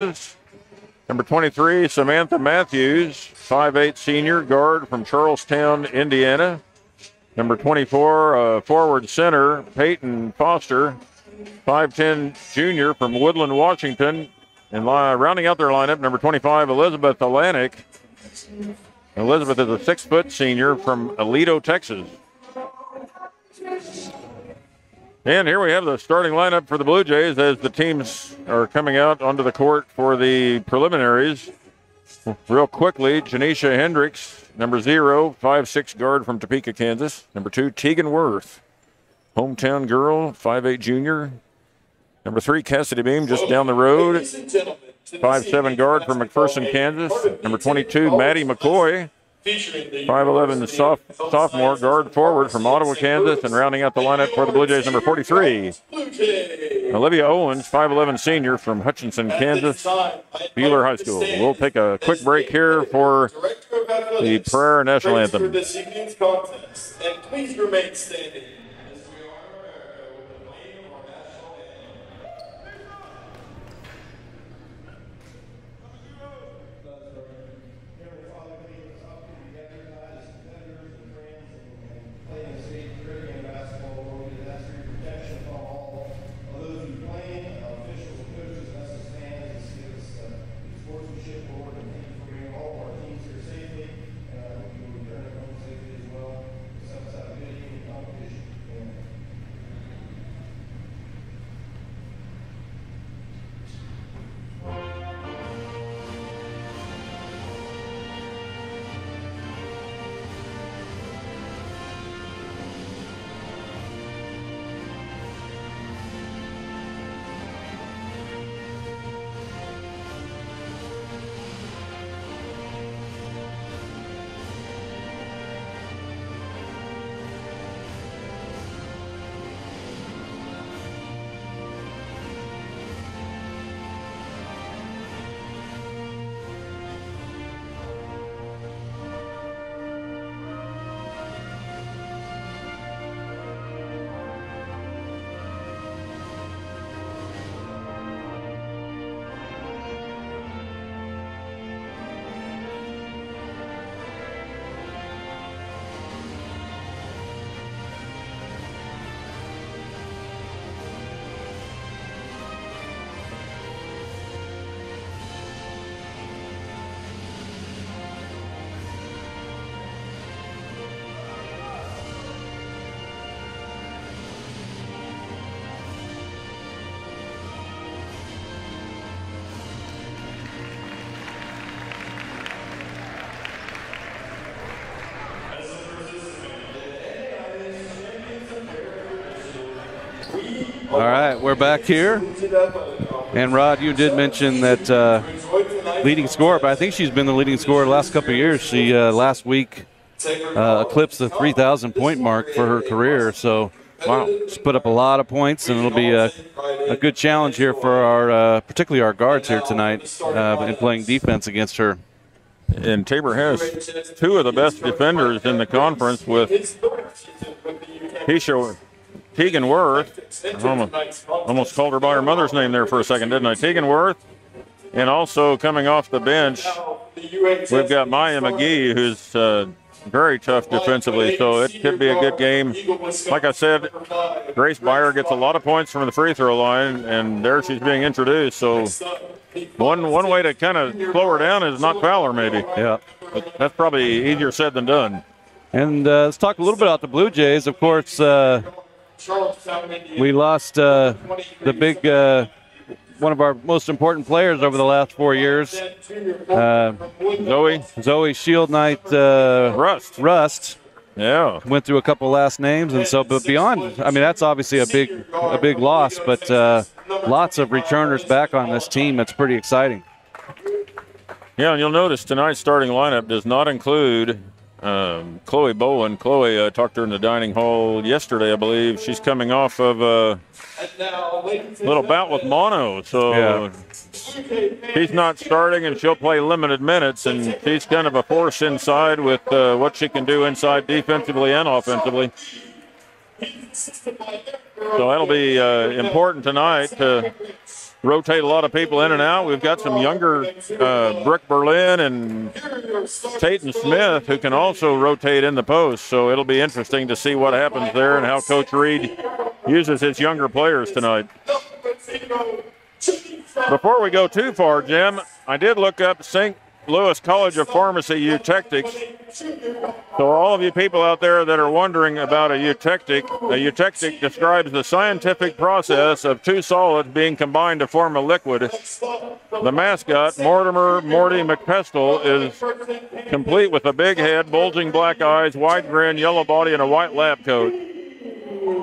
Number 23, Samantha Matthews, 5'8 senior guard from Charlestown, Indiana. Number 24, uh, forward center, Peyton Foster, 5'10 junior from Woodland, Washington. And rounding out their lineup, number 25, Elizabeth Atlantic. Elizabeth is a six foot senior from Aledo, Texas. And here we have the starting lineup for the Blue Jays as the teams are coming out onto the court for the preliminaries. Real quickly, Janisha Hendricks, number zero, five-six guard from Topeka, Kansas. Number two, Tegan Worth, hometown girl, five-eight junior. Number three, Cassidy Beam, just down the road, five-seven guard from McPherson, Kansas. Number 22, Maddie McCoy, 5'11 soph- sophomore guard forward from Ottawa, Kansas, and rounding out the lineup for the Blue Jays, number 43, Olivia Owens, 5'11 senior from Hutchinson, Kansas, Beeler High School. We'll take a quick break here for the prayer national anthem. All right, we're back here. And Rod, you did mention that uh, leading scorer, but I think she's been the leading scorer the last couple years. She uh, last week uh, eclipsed the 3,000 point mark for her career. So, wow, she's put up a lot of points, and it'll be a, a good challenge here for our, uh, particularly our guards here tonight, uh, in playing defense against her. And Tabor has two of the best defenders in the conference with Keisha Tegan Worth. Almost, almost called her by her mother's name there for a second, didn't I? Tegan Worth. And also coming off the bench, we've got Maya McGee, who's uh, very tough defensively. So it could be a good game. Like I said, Grace Byer gets a lot of points from the free throw line, and there she's being introduced. So one one way to kind of slow her down is not foul her, maybe. Yeah. But that's probably easier said than done. And uh, let's talk a little bit about the Blue Jays. Of course, uh, we lost uh, the big, uh, one of our most important players over the last four years, uh, Zoe Zoe Shield Knight uh, Rust. Rust. Yeah. Went through a couple last names, and so, but beyond, I mean, that's obviously a big, a big loss. But uh, lots of returners back on this team. That's pretty exciting. Yeah, and you'll notice tonight's starting lineup does not include um, Chloe Bowen. Chloe uh, talked to her in the dining hall yesterday, I believe. She's coming off of a little bout with mono, so Yeah. she's not starting, and she'll play limited minutes. And she's kind of a force inside with uh, what she can do inside defensively and offensively. So that'll be uh, important tonight to rotate a lot of people in and out. We've got some younger uh, Berlin and Tayton Smith who can also rotate in the post. So it'll be interesting to see what happens there and how Coach Reed uses his younger players tonight. Before we go too far, Jim, I did look up St. Louis College of Pharmacy eutectics. So all of you people out there that are wondering about a eutectic, a eutectic describes the scientific process of two solids being combined to form a liquid. The mascot, Mortimer Morty McPestle, is complete with a big head, bulging black eyes, wide grin, yellow body, and a white lab coat.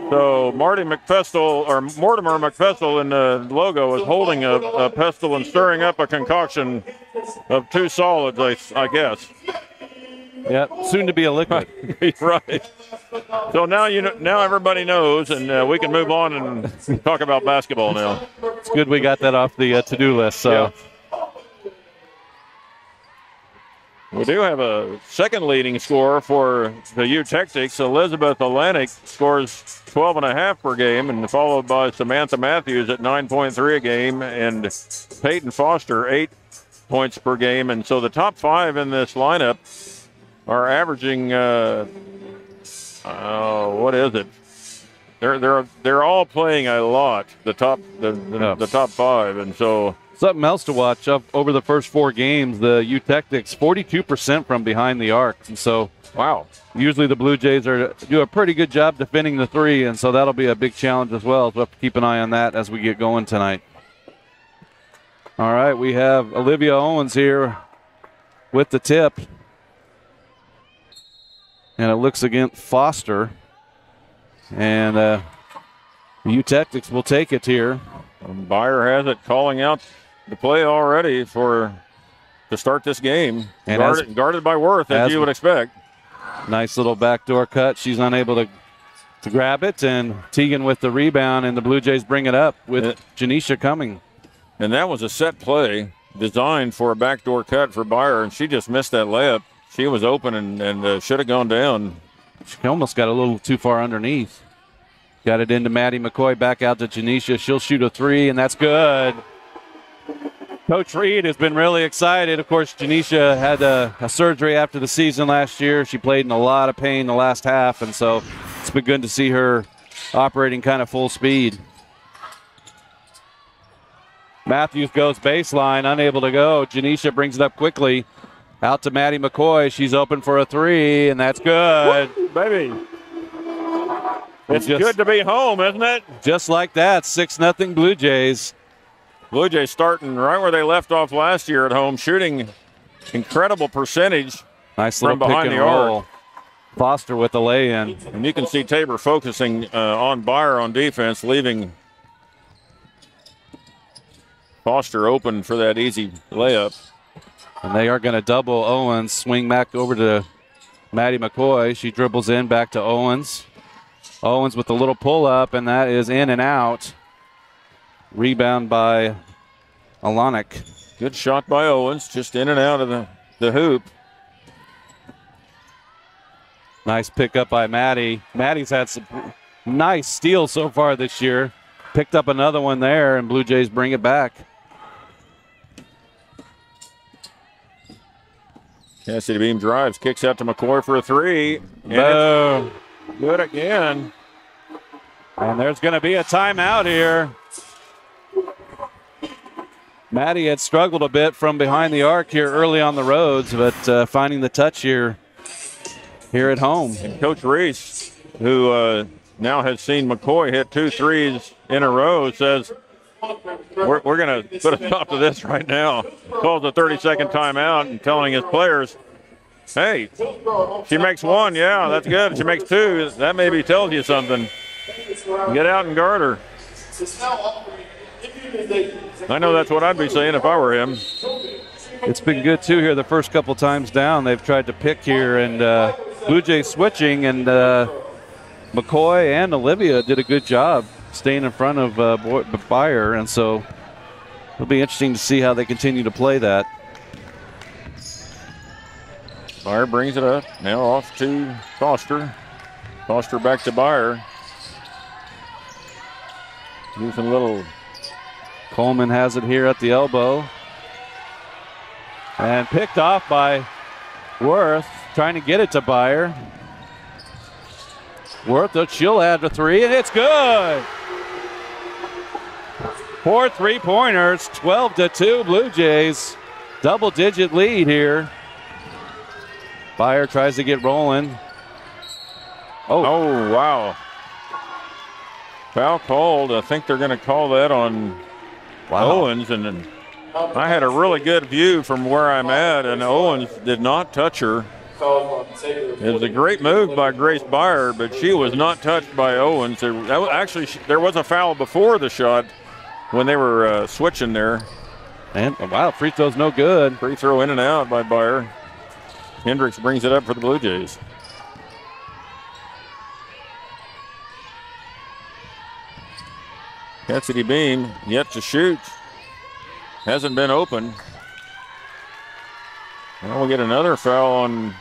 So Marty McPestle or Mortimer McPestle in the logo is holding a, a pestle and stirring up a concoction of two solids, I, I guess. Yeah, soon to be a liquid. right. So now you know, now everybody knows, and uh, we can move on and talk about basketball now. It's good we got that off the uh, to-do list. So. Yeah. We do have a second leading scorer for the Eutectics. Elizabeth Atlantic scores 12 and a half per game, and followed by Samantha Matthews at 9.3 a game, and Peyton Foster eight points per game. And so the top five in this lineup are averaging. Uh, uh, what is it? They're they're they're all playing a lot. The top the the, Yeah. the top five, and so Something else to watch up over the first four games. The Eutectics, 42% from behind the arc, and so wow. usually the Blue Jays are do a pretty good job defending the three, and so that'll be a big challenge as well. So we'll have to keep an eye on that as we get going tonight. All right, we have Olivia Owens here with the tip, and it looks against Foster, and uh, will take it here. Buyer has it calling out the play already for to start this game. And guarded, as- guarded by Worth, as, as- you would expect. Nice little backdoor cut. She's unable to to grab it, and Tegan with the rebound, and the Blue Jays bring it up with Yeah. Janisha coming. And that was a set play designed for a backdoor cut for Bayer, and she just missed that layup. She was open and, and uh, should have gone down. She almost got a little too far underneath. Got it into Maddie McCoy, back out to Janisha. She'll shoot a three, and that's good. Coach Reed has been really excited. Of course, Janisha had a, a surgery after the season last year. She played in a lot of pain the last half, and so it's been good to see her operating kind of full speed. Matthews goes baseline, unable to go. Janisha brings it up quickly. Out to Maddie McCoy. She's open for a three, and that's good. Baby. It's just- good to be home, isn't it? Just like that, 6 nothing Blue Jays. Blue Jays starting right where they left off last year at home, shooting incredible percentage. Nice From behind pick and the arc. roll. Foster with the lay in. And you can see Tabor focusing uh, on Bayer on defense, leaving Foster open for that easy layup. And they are going to double Owens. Swing back over to Maddie McCoy. She dribbles in back to Owens. Owens with the little pull up, and that is in and out. Rebound by Alonic. Good shot by Owens, just in and out of the, the hoop. Nice pickup by Maddie. Maddie's had some nice steals so far this year. Picked up another one there, and Blue Jays bring it back. Cassidy Beam drives, kicks out to McCoy for a three. Boom. good again. And there's going to be a timeout here. Maddie had struggled a bit from behind the arc here early on the roads, but uh, finding the touch here here at home. And Coach Reese, who uh, now has seen McCoy hit two threes in a row, says, We're, we're going to put a stop to this right now. Calls a 30 second timeout and telling his players, hey, she makes one, yeah, that's good. She makes two, that maybe tells you something. Get out and guard her. I know that's what I'd be saying if I were him. It's been good too here the first couple times down. They've tried to pick here, and uh, Blue Jays switching, and uh, McCoy and Olivia did a good job staying in front of uh, Bayer, and so it'll be interesting to see how they continue to play that. Bayer brings it up. Now off to Foster. Foster back to Bayer. Using a little Coleman has it here at the elbow. And picked off by Worth, trying to get it to Beyer. Worth, she'll add the three, and it's good. Four three pointers, 12 to 2 Blue Jays. Double digit lead here. Beyer tries to get rolling. Oh, oh wow. Foul called. I think they're going to call that on wow. Owens. And then I had a really good view from where I'm at, and Owens did not touch her. It was a great move by Grace Beyer, but she was not touched by Owens. There, was, actually, there was a foul before the shot when they were uh, switching there. And wow, free throw's no good. Free throw in and out by Beyer. Hendricks brings it up for the Blue Jays. Cassidy Beam yet to shoot. Hasn't been open. Well, we'll get another foul on,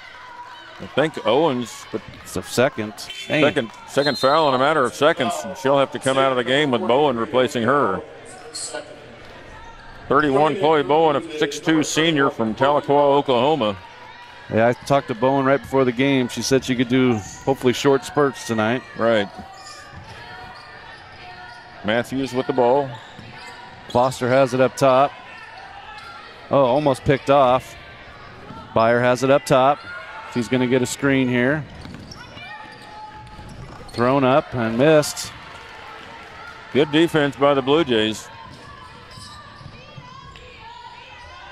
I think, Owens. But it's a second. Second, second foul in a matter of seconds. She'll have to come out of the game with Bowen replacing her. 31, Chloe Bowen, a 6'2 senior from Tahlequah, Oklahoma. Yeah, I talked to Bowen right before the game. She said she could do hopefully short spurts tonight. Right. Matthews with the ball. Foster has it up top. Oh, almost picked off. Beyer has it up top. He's going to get a screen here. Thrown up and missed. Good defense by the Blue Jays.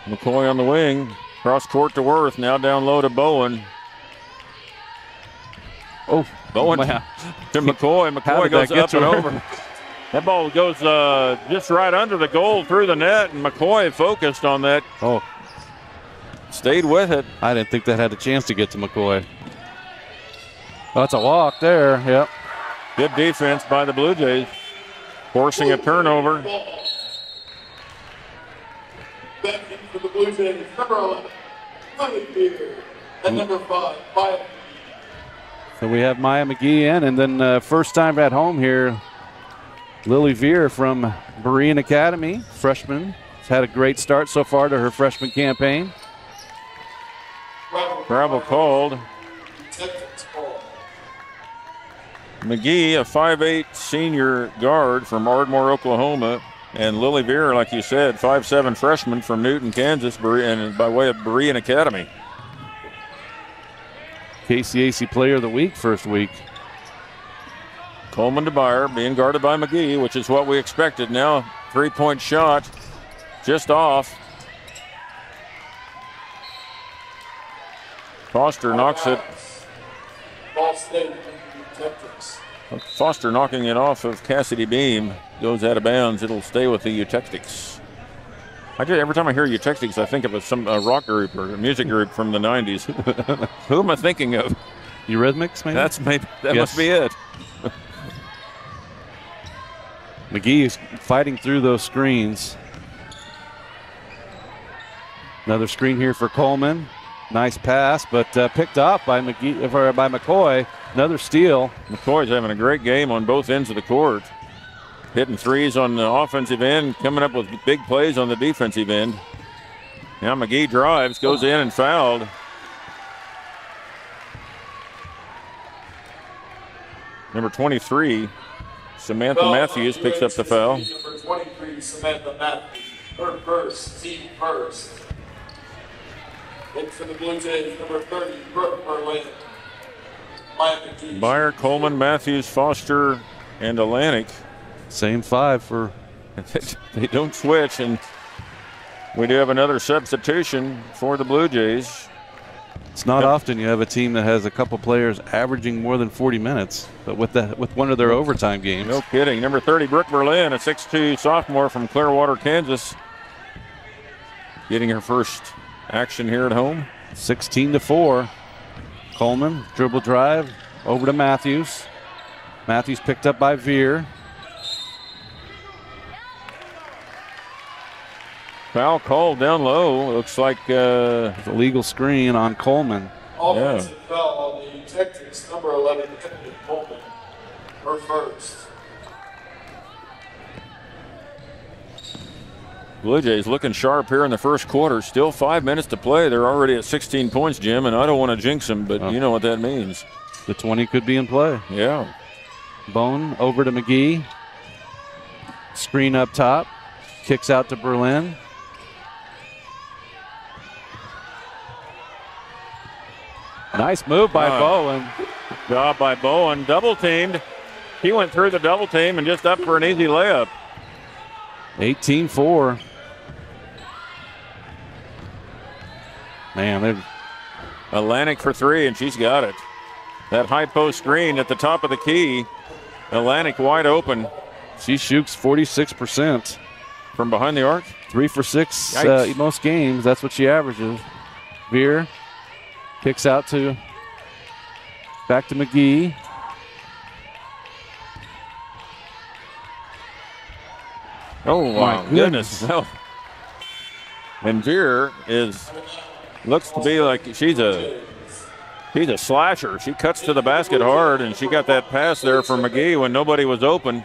McCoy on the wing. Cross court to Worth. Now down low to Bowen. Oh, Bowen to McCoy. McCoy goes up and over. That ball goes uh, just right under the goal through the net, and McCoy focused on that. Oh, stayed with it. I didn't think that had a chance to get to McCoy. Oh, that's a walk there. Yep. Good defense by the Blue Jays, forcing a turnover. For the Blue Jays, number 11, and number five, Maya. So we have Maya McGee in, and then uh, first time at home here, Lily Veer from Berean Academy, freshman. Has had a great start so far to her freshman campaign. Travel called. McGee, a 5'8 senior guard from Ardmore, Oklahoma. And Lily Veer, like you said, 5'7 freshman from Newton, Kansas, and uh, by way of Berean Academy. KCAC Player of the Week first week. Coleman to Beyer, being guarded by McGee, which is what we expected. Now, three point shot just off. Foster knocks it. Foster knocking it off of Cassidy Beam. Goes out of bounds. It'll stay with the Eutectics. I just, every time I hear Eutectics, I think of a, some a rock group or a music group from the 90s. Who am I thinking of? Eurythmics, maybe? That's maybe, that yes. must be it. McGee is fighting through those screens. Another screen here for Coleman. Nice pass, but uh, picked off by McGee or by McCoy. Another steal. McCoy's having a great game on both ends of the court. Hitting threes on the offensive end, coming up with big plays on the defensive end. Now McGee drives, goes in and fouled. Number 23, Samantha Matthews picks up the foul. Number 23, Samantha Matthews. Her first, team first. And for the Blue Jays, number 30, Brooke Berlin. Beyer, Coleman, Matthews, Foster, and Atlantic. Same five for. they don't switch, and we do have another substitution for the Blue Jays. It's not yep. often you have a team that has a couple players averaging more than 40 minutes, but with the with one of their overtime games. No kidding. Number 30, Brooke Berlin, a 6'2 sophomore from Clearwater, Kansas, getting her first action here at home. 16 to 4. Coleman, dribble drive, over to Matthews. Matthews picked up by Veer. Foul called down low. Looks like uh, a legal screen on Coleman. Offensive yeah. foul on the Texans, number 11, Coleman. Her first. Blue Jays looking sharp here in the first quarter. Still five minutes to play. They're already at 16 points, Jim, and I don't want to jinx them, but Oh. you know what that means. The 20 could be in play. Yeah. Bowen over to McGee. Screen up top. Kicks out to Berlin. Nice move by Uh, Bowen. Job by Bowen. Double teamed. He went through the double team and just up for an easy layup. 18 4. Man, they're Atlantic for three, and she's got it. That high post screen at the top of the key. Atlantic wide open she shoots 46%. from behind the arc. Three for six uh, most games. That's what she averages. Veer kicks out to back to McGee. Oh my goodness! Oh. And Veer is looks to be like she's a she's a slasher. She cuts to the basket hard, and she got that pass there for McGee when nobody was open.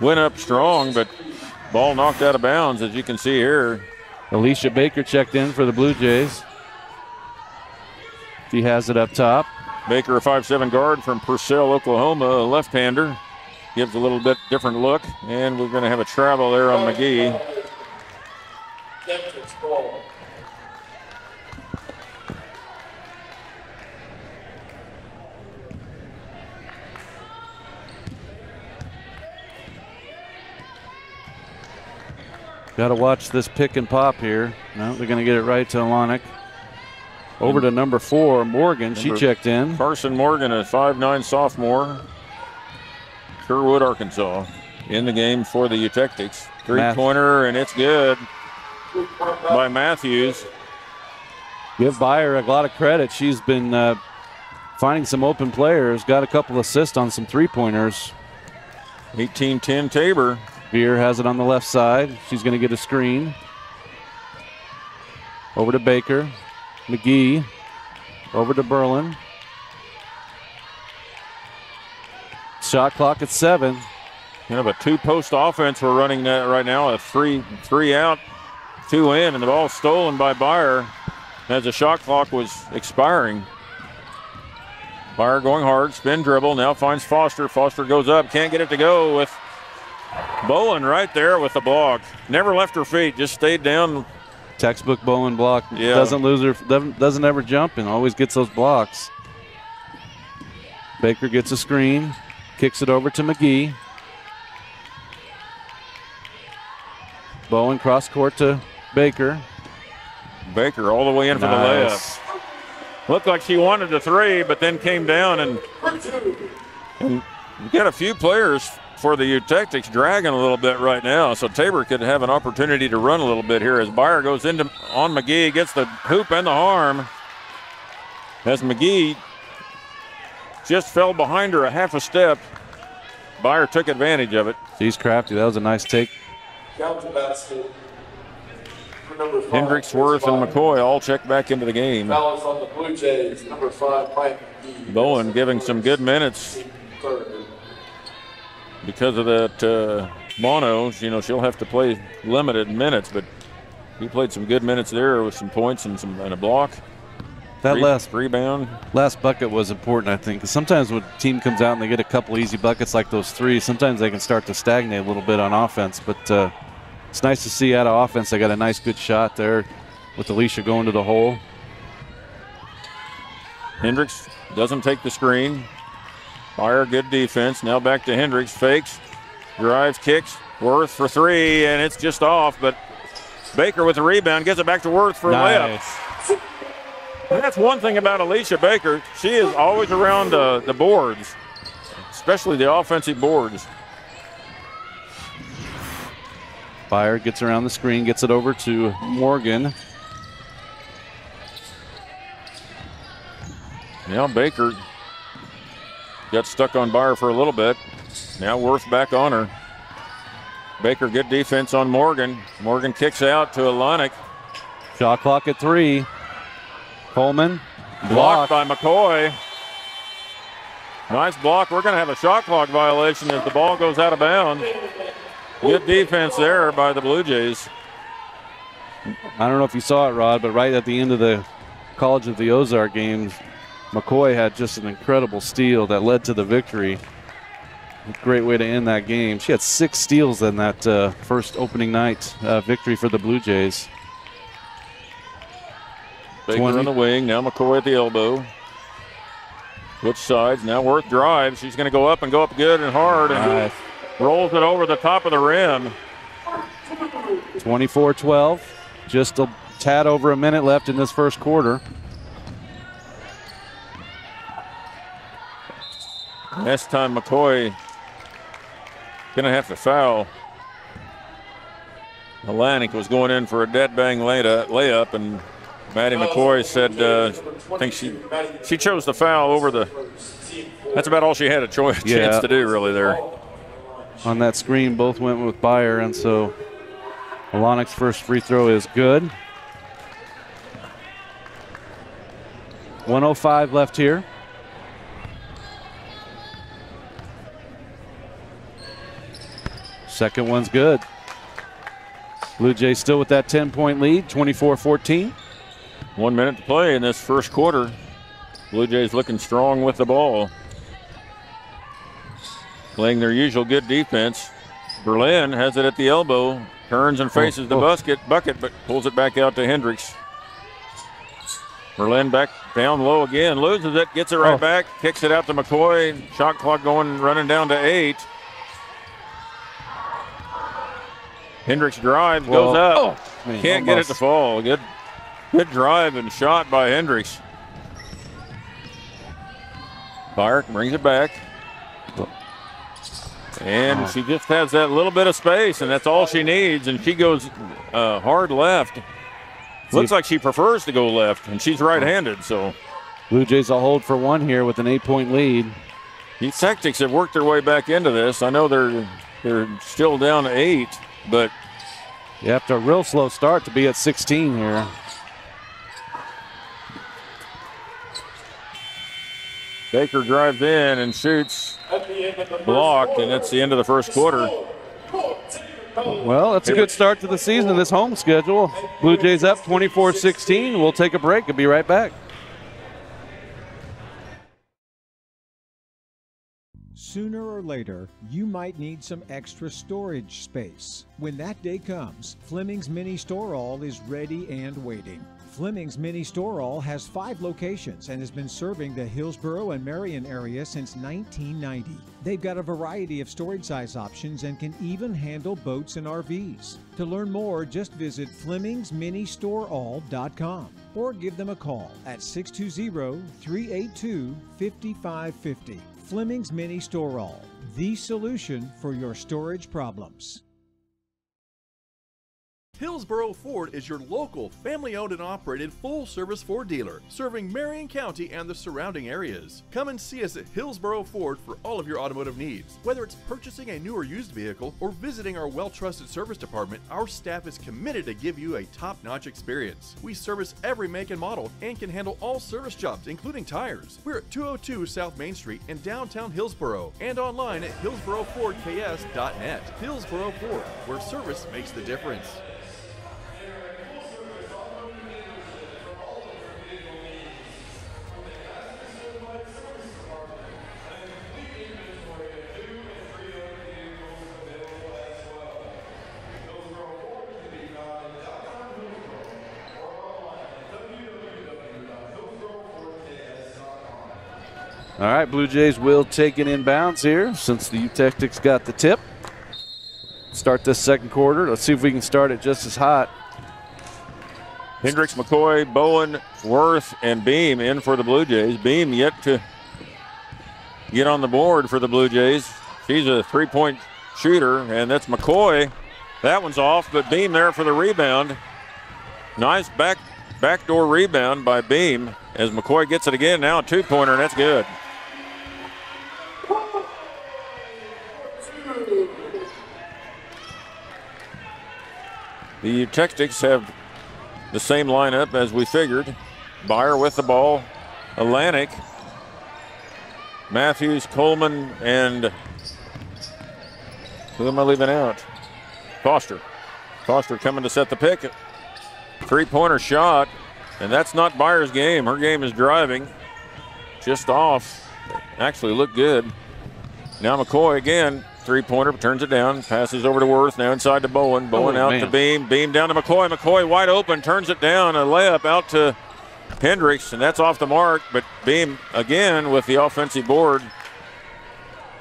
Went up strong, but ball knocked out of bounds, as you can see here. Alicia Baker checked in for the Blue Jays. She has it up top. Baker, a 5'7 guard from Purcell, Oklahoma, a left hander. Gives a little bit different look, and we're going to have a travel there on McGee. Got to watch this pick and pop here. No, they're going to get it right to Alonic. Over to number four, Morgan. She checked in. Carson Morgan, a 5'9 sophomore, Sherwood, Arkansas, in the game for the Eutectics. Three Math- pointer, and it's good by Matthews. Give Bayer a lot of credit. She's been uh, finding some open players. Got a couple assists on some three pointers. 18 10 Tabor. Veer has it on the left side. She's going to get a screen. Over to Baker. McGee. Over to Berlin. Shot clock at seven. Kind of a two post offense we're running that right now. A three three out, two in, and the ball stolen by Bayer as the shot clock was expiring. Bayer going hard, spin dribble, now finds Foster. Foster goes up, can't get it to go with Bowen right there with the block. Never left her feet, just stayed down. Textbook Bowen block. Yeah. Doesn't lose her. Doesn't, doesn't ever jump and always gets those blocks. Baker gets a screen. Kicks it over to McGee. Bowen cross court to Baker. Baker all the way in for the layup. Looked like she wanted the three, but then came down and and got a few players for the Eutectics dragging a little bit right now. So Tabor could have an opportunity to run a little bit here as Bayer goes into on McGee, gets the hoop and the arm. As McGee just fell behind her a half a step. Bayer took advantage of it. She's crafty. That was a nice take. Counter basket. For number five. Hendricks, Worth, and McCoy all check back into the game. Fouls on the Blue Jays. Number five, Mike Bowen giving some good minutes Third. Because of that uh, mono. You know, she'll have to play limited minutes, but he played some good minutes there with some points and some and a block. That Re- last rebound. last bucket was important, I think. sometimes when a team comes out and they get a couple easy buckets like those three, sometimes they can start to stagnate a little bit on offense. But uh, it's nice to see out of offense. They got a nice, good shot there with Alicia going to the hole. Hendricks doesn't take the screen. Fire good defense. Now back to Hendricks. Fakes, drives, kicks. Worth for three, and it's just off. But Baker with the rebound gets it back to Worth for a layup. And that's one thing about Alicia Baker. She is always around uh, the boards, especially the offensive boards. Fire gets around the screen, gets it over to Morgan. Now Baker got stuck on Bayer for a little bit. Now Worth back on her. Baker good defense on Morgan. Morgan kicks out to Alonic. Shot clock at three. Coleman Blocked blocked. by McCoy. Nice block. We're going to have a shot clock violation if the ball goes out of bounds. Good defense there by the Blue Jays. I don't know if you saw it, Rod, but right at the end of the College of the Ozark games, McCoy had just an incredible steal that led to the victory. Great way to end that game. She had six steals in that uh, first opening night uh, victory for the Blue Jays. Baker on the wing. Now McCoy at the elbow. Which side? Now Worth drives. She's going to go up and go up good and hard and nice. rolls it over the top of the rim. 24 12. Just a tad over a minute left in this first quarter. Next time McCoy gonna have to foul. Atlantic was going in for a dead bang layup, and Maddie McCoy said, uh, "I think she she chose the foul over the." That's about all she had a choice, yeah. chance to do, really. There on that screen, both went with Beyer, and so Alonic's first free throw is good. 105 left here. Second one's good. Blue Jays still with that 10 point lead, 24 14. One minute to play in this first quarter. Blue Jays looking strong with the ball. Playing their usual good defense. Berlin has it at the elbow. Turns and oh, faces oh, the oh. bucket, bucket, but pulls it back out to Hendricks. Berlin back down low again, loses it, gets it right oh. back, kicks it out to McCoy. Shot clock going, running down to eight. Hendricks drives, goes up, oh, man, can't almost. get it to fall. Good, good drive and shot by Hendricks. Beyer brings it back. And she just has that little bit of space, and that's all she needs. And she goes uh, hard left. Looks like she prefers to go left, and she's right-handed. So, Blue Jays will hold for one here with an eight-point lead. These tactics have worked their way back into this. I know they're they're still down eight, but you have to a real slow start to be at 16 here. Baker drives in and shoots blocked, and that's the end of the first quarter. Well, that's a good start to the season in this home schedule. Blue Jays up 24 16. We'll take a break and be right back. Sooner or later, you might need some extra storage space. When that day comes, Fleming's Mini Store All is ready and waiting. Fleming's Mini Store All has five locations and has been serving the Hillsboro and Marion area since 1990. They've got a variety of storage size options and can even handle boats and RVs. To learn more, just visit FlemingsMiniStoreAll.com or give them a call at 620 382 5550. Fleming's Mini Store All, the solution for your storage problems. Hillsboro Ford is your local, family owned and operated full service Ford dealer, serving Marion County and the surrounding areas. Come and see us at Hillsboro Ford for all of your automotive needs. Whether it's purchasing a new or used vehicle or visiting our well trusted service department, our staff is committed to give you a top notch experience. We service every make and model and can handle all service jobs, including tires. We're at 202 South Main Street in downtown Hillsboro and online at hillsborofordks.net. Hillsboro Ford, where service makes the difference. All right, Blue Jays will take it inbounds here since the Eutectics got the tip. Start this second quarter. Let's see if we can start it just as hot. Hendricks, McCoy, Bowen, Worth, and Beam in for the Blue Jays. Beam yet to get on the board for the Blue Jays. She's a three-point shooter, and that's McCoy. That one's off, but Beam there for the rebound. Nice back backdoor rebound by Beam as McCoy gets it again. Now a two-pointer, and that's good. The Eutectics have the same lineup as we figured. Beyer with the ball. Atlantic. Matthews, Coleman, and who am I leaving out? Foster. Foster coming to set the pick. Three pointer shot, and that's not Byers' game. Her game is driving. Just off. Actually looked good. Now McCoy again. Three pointer turns it down, passes over to Worth. Now inside to Bowen. Bowen Oh, out man. to Beam. Beam down to McCoy. McCoy wide open, turns it down. A layup out to Hendricks, and that's off the mark. But Beam again with the offensive board.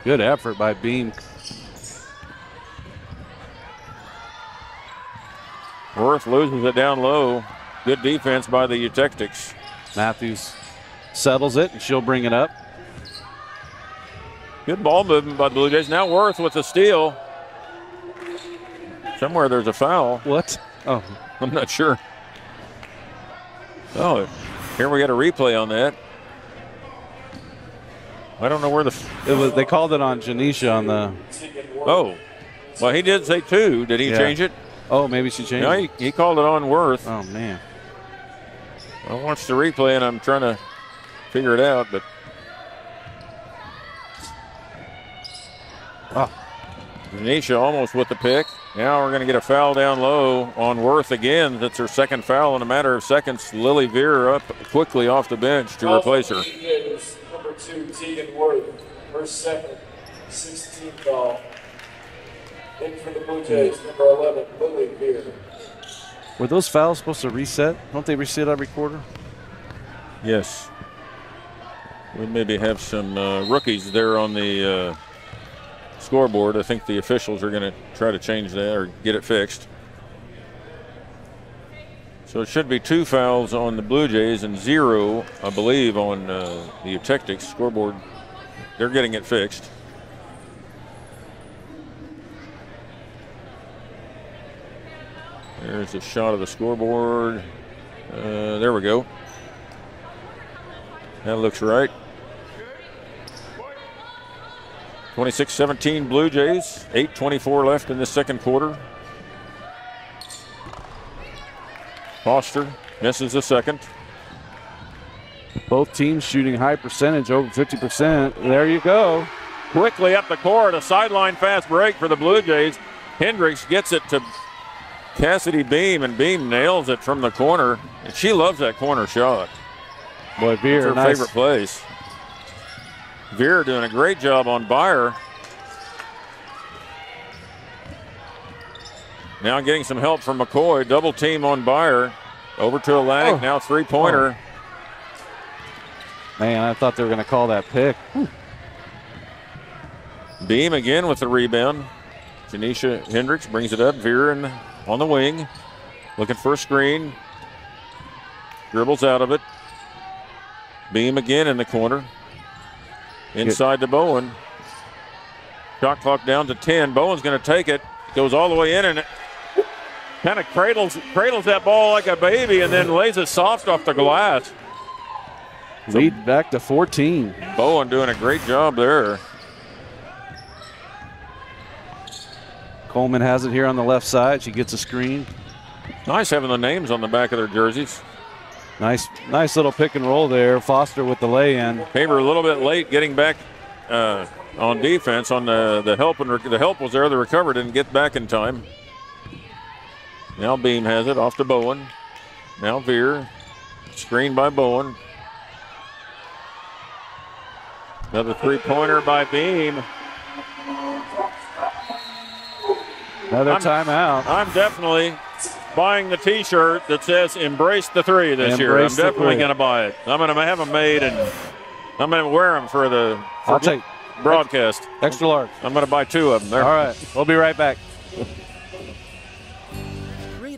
Good effort by Beam. Worth loses it down low. Good defense by the Eutectics. Matthews settles it, and she'll bring it up. Good ball movement by the Blue Jays. Now Worth with the steal. Somewhere there's a foul. What? Oh, I'm not sure. Oh, here we got a replay on that. I don't know where the. it was. They called it on Janisha on the. Oh, well, he did say two. Did he Yeah. change it? Oh, maybe she changed. No, it. he, he called it on Worth. Oh man. I watched the replay and I'm trying to figure it out, but Oh, almost with the pick. Now we're going to get a foul down low on Worth again. That's her second foul in a matter of seconds. Lily Veer up quickly off the bench to replace her. Number two, Tegan Worth, her second, 16th foul. In for the Blue Jays, number 11, Lily Veer. were those fouls supposed to reset? Don't they reset every quarter? Yes. We maybe have some uh, rookies there on the uh, scoreboard. I think the officials are going to try to change that or get it fixed. So it should be two fouls on the Blue Jays and zero, I believe, on uh, the Eutectics scoreboard. They're getting it fixed. There's a shot of the scoreboard. Uh, there we go. That looks right. 26 17 Blue Jays. 8.24 left in the second quarter. Foster misses the second. Both teams shooting high percentage, over 50%. There you go. Quickly up the court, a sideline fast break for the Blue Jays. Hendricks gets it to Cassidy Beam, and Beam nails it from the corner. And she loves that corner shot. Boy, her nice. favorite place. Veer doing a great job on Byer. Now getting some help from McCoy. Double team on Byer. Over to a lag. Oh. Now three pointer. Oh. Man, I thought they were going to call that pick. Beam again with the rebound. Janisha Hendricks brings it up. Veer on the wing. Looking for a screen. Dribbles out of it. Beam again in the corner. Inside to Bowen. Shot clock down to 10. Bowen's going to take it. Goes all the way in and kind of cradles cradles that ball like a baby and then lays it soft off the glass. Lead back to 14. Bowen doing a great job there. Coleman has it here on the left side. She gets a screen. Nice having the names on the back of their jerseys. Nice, nice little pick and roll there. Foster with the lay-in. Tabor a little bit late getting back uh, on defense on the the help and the help was there. The recover didn't get back in time. Now Beam has it off to Bowen. Now Veer screened by Bowen. Another three pointer by Beam. Another I'm- timeout. I'm definitely buying the T-shirt that says "Embrace the Three this year. I'm definitely going to buy it. I'm going to have them made and I'm going to wear them for the for I'll take broadcast. extra large. I'm going to buy two of them. They're All right, we'll be right back.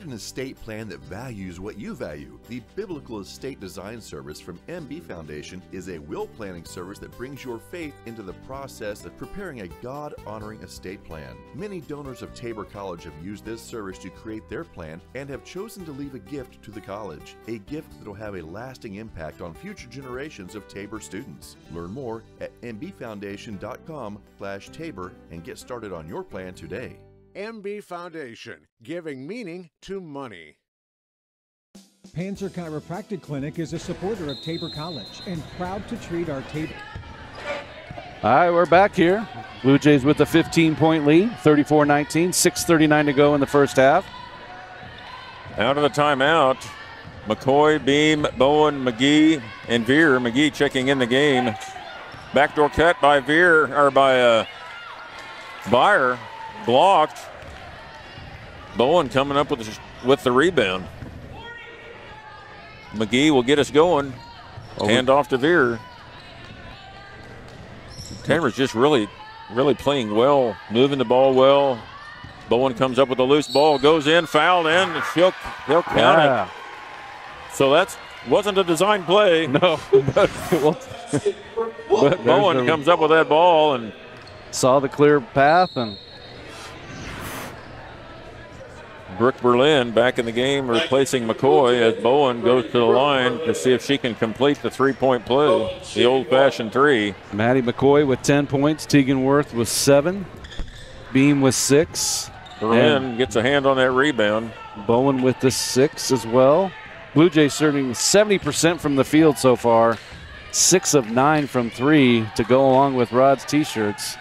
An estate plan that values what you value. The Biblical Estate Design Service from MB Foundation is a will planning service that brings your faith into the process of preparing a God honoring estate plan. Many donors of Tabor College have used this service to create their plan and have chosen to leave a gift to the college, a gift that will have a lasting impact on future generations of Tabor students. Learn more at mbfoundation.com/tabor and get started on your plan today. MB Foundation, giving meaning to money. Panzer Chiropractic Clinic is a supporter of Tabor College and proud to treat our Tabor. All right, we're back here. Blue Jays with a 15 point lead, 34 19, 6.39 to go in the first half. Out of the timeout, McCoy, Beam, Bowen, McGee, and Veer. McGee checking in the game. Backdoor cut by Veer, or by uh, Byer, blocked. Bowen coming up with the, with the rebound. McGee will get us going. Hand off to Veer. Tanner's just really, really playing well, moving the ball well. Bowen comes up with a loose ball, goes in, fouled in, and she'll, they'll count Yeah. it. So that's wasn't a design play. No, but, but Bowen comes up with that ball, and saw the clear path and Brooke Berlin back in the game, replacing McCoy as Bowen goes to the line to see if she can complete the three-point play, the old-fashioned three. Maddie McCoy with 10 points, Tegan Worth with seven, Beam with six, Berlin gets a hand on that rebound. Bowen with the six as well. Blue Jays shooting 70% from the field so far, six of nine from three to go along with Rod's t-shirts.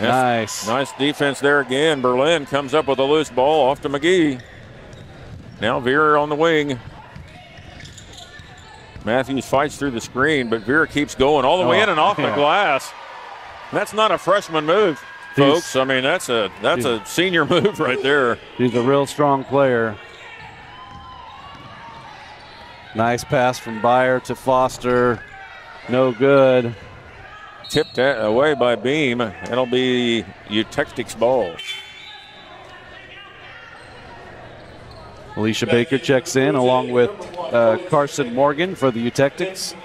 Nice. Nice defense there again. Berlin comes up with a loose ball off to McGee. Now Veer on the wing. Matthews fights through the screen, but Veer keeps going all the way Oh, in and off the glass. That's not a freshman move, He's- folks. I mean, that's a that's a senior move right there. He's a real strong player. Nice pass from Byer to Foster. No good. Tipped away by Beam. It'll be Eutectic's ball. Alicia Baker checks in along with uh, Carson Morgan for the Eutectics.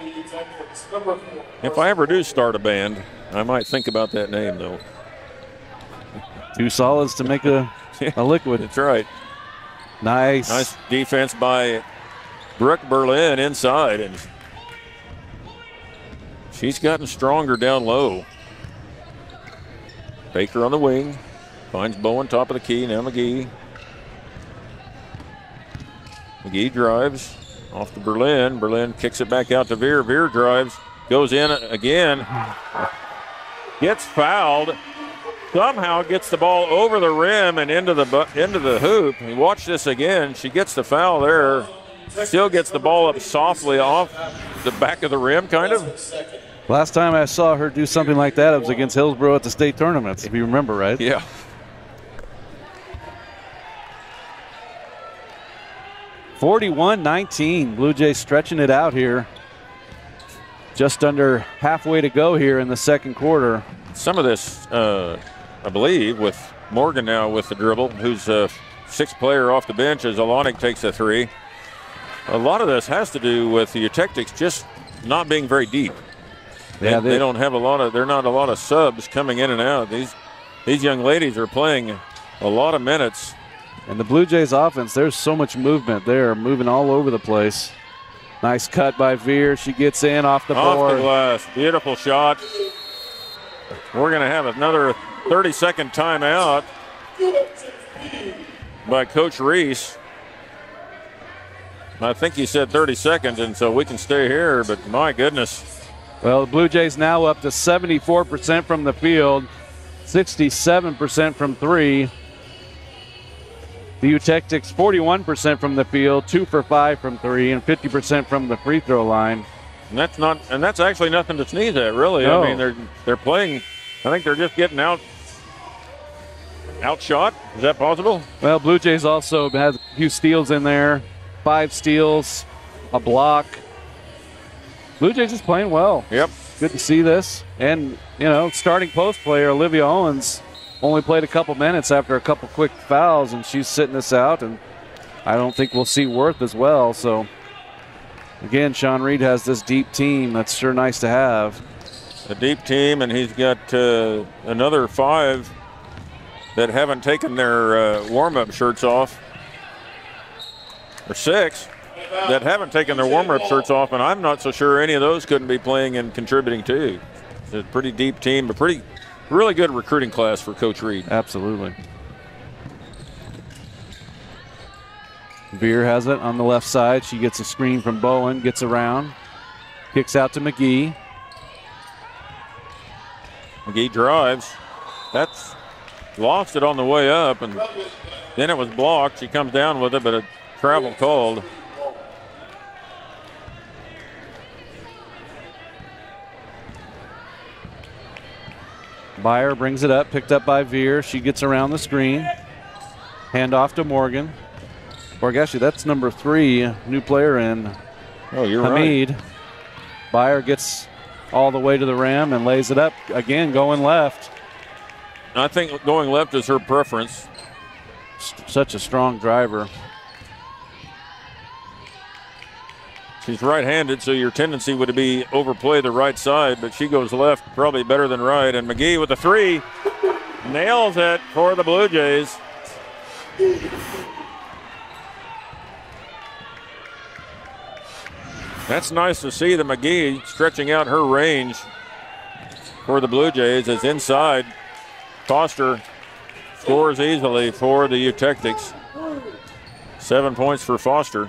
If I ever do start a band, I might think about that name though. Two solids to make a, a liquid. That's right. Nice. Nice defense by Brooke Berlin inside, and she's gotten stronger down low. Baker on the wing finds Bowen top of the key. Now McGee. McGee drives off to Berlin. Berlin kicks it back out to Veer. Veer drives, goes in again, gets fouled. Somehow gets the ball over the rim and into the into the hoop. Watch this again. She gets the foul there. Still gets the ball up softly off the back of the rim, kind of. Last time I saw her do something like that, it was against Hillsboro at the state tournaments, if you remember, right? Yeah. Forty-one, nineteen. Blue Jays stretching it out here. Just under halfway to go here in the second quarter. Some of this, uh, I believe, with Morgan now with the dribble, who's a sixth player off the bench as Alonic takes a three. A lot of this has to do with the Eutectics just not being very deep. They, Yeah, they, they- don't have a lot of. They're not a lot of subs coming in and out. These these young ladies are playing a lot of minutes. And the Blue Jays offense, there's so much movement They're moving all over the place. Nice cut by Veer. She gets in off the Off the glass. Beautiful shot. We're going to have another 30 second timeout by Coach Reese. I think he said 30 seconds, and so we can stay here, but my goodness. Well, the Blue Jays now up to 74% from the field, 67% from three. The Eutectics 41% from the field, two for five from three, and 50% from the free throw line. And that's not, and that's actually nothing to sneeze at, really. No. I mean, they're they're playing. I think they're just getting out outshot. Is that possible? Well, Blue Jays also has a few steals in there, five steals, a block. Blue Jays is playing well. Yep. Good to see this. And, you know, starting post player Olivia Owens only played a couple minutes after a couple quick fouls, and she's sitting this out. And I don't think we'll see Worth as well. So, again, Sean Reed has this deep team. That's sure nice to have. a deep team, and he's got uh, another five that haven't taken their uh, warm-up shirts off, or six that haven't taken their warm-up shirts off, and I'm not so sure any of those couldn't be playing and contributing too. It's a pretty deep team, a pretty, really good recruiting class for Coach Reed. Absolutely. Veer has it on the left side. She gets a screen from Bowen, gets around, kicks out to McGee. McGee drives. That's lost it on the way up, and then it was blocked. She comes down with it, but a travel called. Byer brings it up, picked up by Veer. She gets around the screen. Hand off to Morgan. Or actually, that's number three, new player in Oh, you're Hamid. right. Byer gets all the way to the rim and lays it up again, going left. I think going left is her preference. S- Such a strong driver. She's right-handed, so your tendency would be overplay the right side, but she goes left probably better than right. And McGee with the three nails it for the Blue Jays. That's nice to see the McGee stretching out her range for the Blue Jays as inside. Foster scores easily for the Eutectics. Seven points for Foster.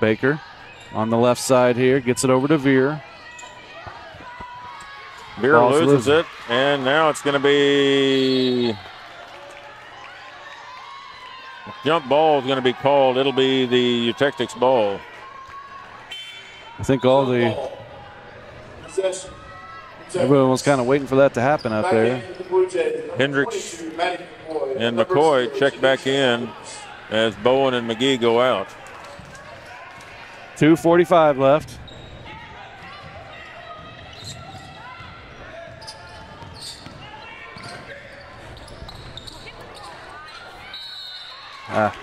Baker on the left side here gets it over to Veer. Veer Ball's loses it, and now it's going to be jump ball is going to be called. It'll be the Eutectics ball. I think all the everyone was kind of waiting for that to happen out there. in for the Blue Jays. Number Hendricks 22, Maddie McCoy. And McCoy check back in as Bowen and McGee go out. 2.45 left. Ah,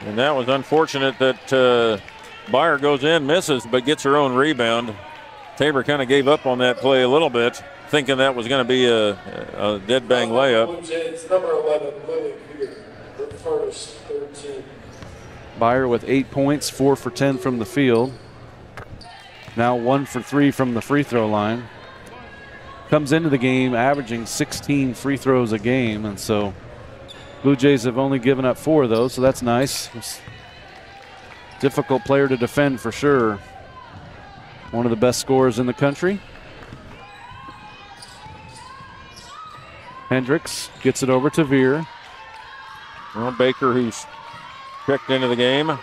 And that was unfortunate that uh, Byer goes in, misses, but gets her own rebound. Tabor kind of gave up on that play a little bit, thinking that was going to be a, a dead bang layup. Blue number 11, Lily Veer. The first 13. Byer with eight points, four for 10 from the field. Now one for three from the free throw line. Comes into the game averaging 16 free throws a game, and so Blue Jays have only given up four of those, so that's nice. Difficult player to defend for sure. One of the best scorers in the country. Hendricks gets it over to Veer. Well, Baker, who's checked into the game,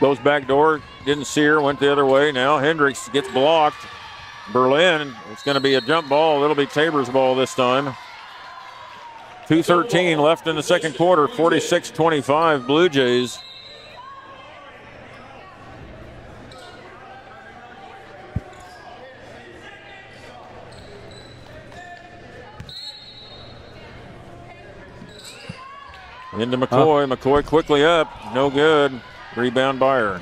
goes back door, didn't see her, went the other way. Now Hendricks gets blocked. Berlin, it's going to be a jump ball. It'll be Tabor's ball this time. 2.13 left in the second quarter, 46 25 Blue Jays. Into McCoy. McCoy quickly up. No good. Rebound Byer.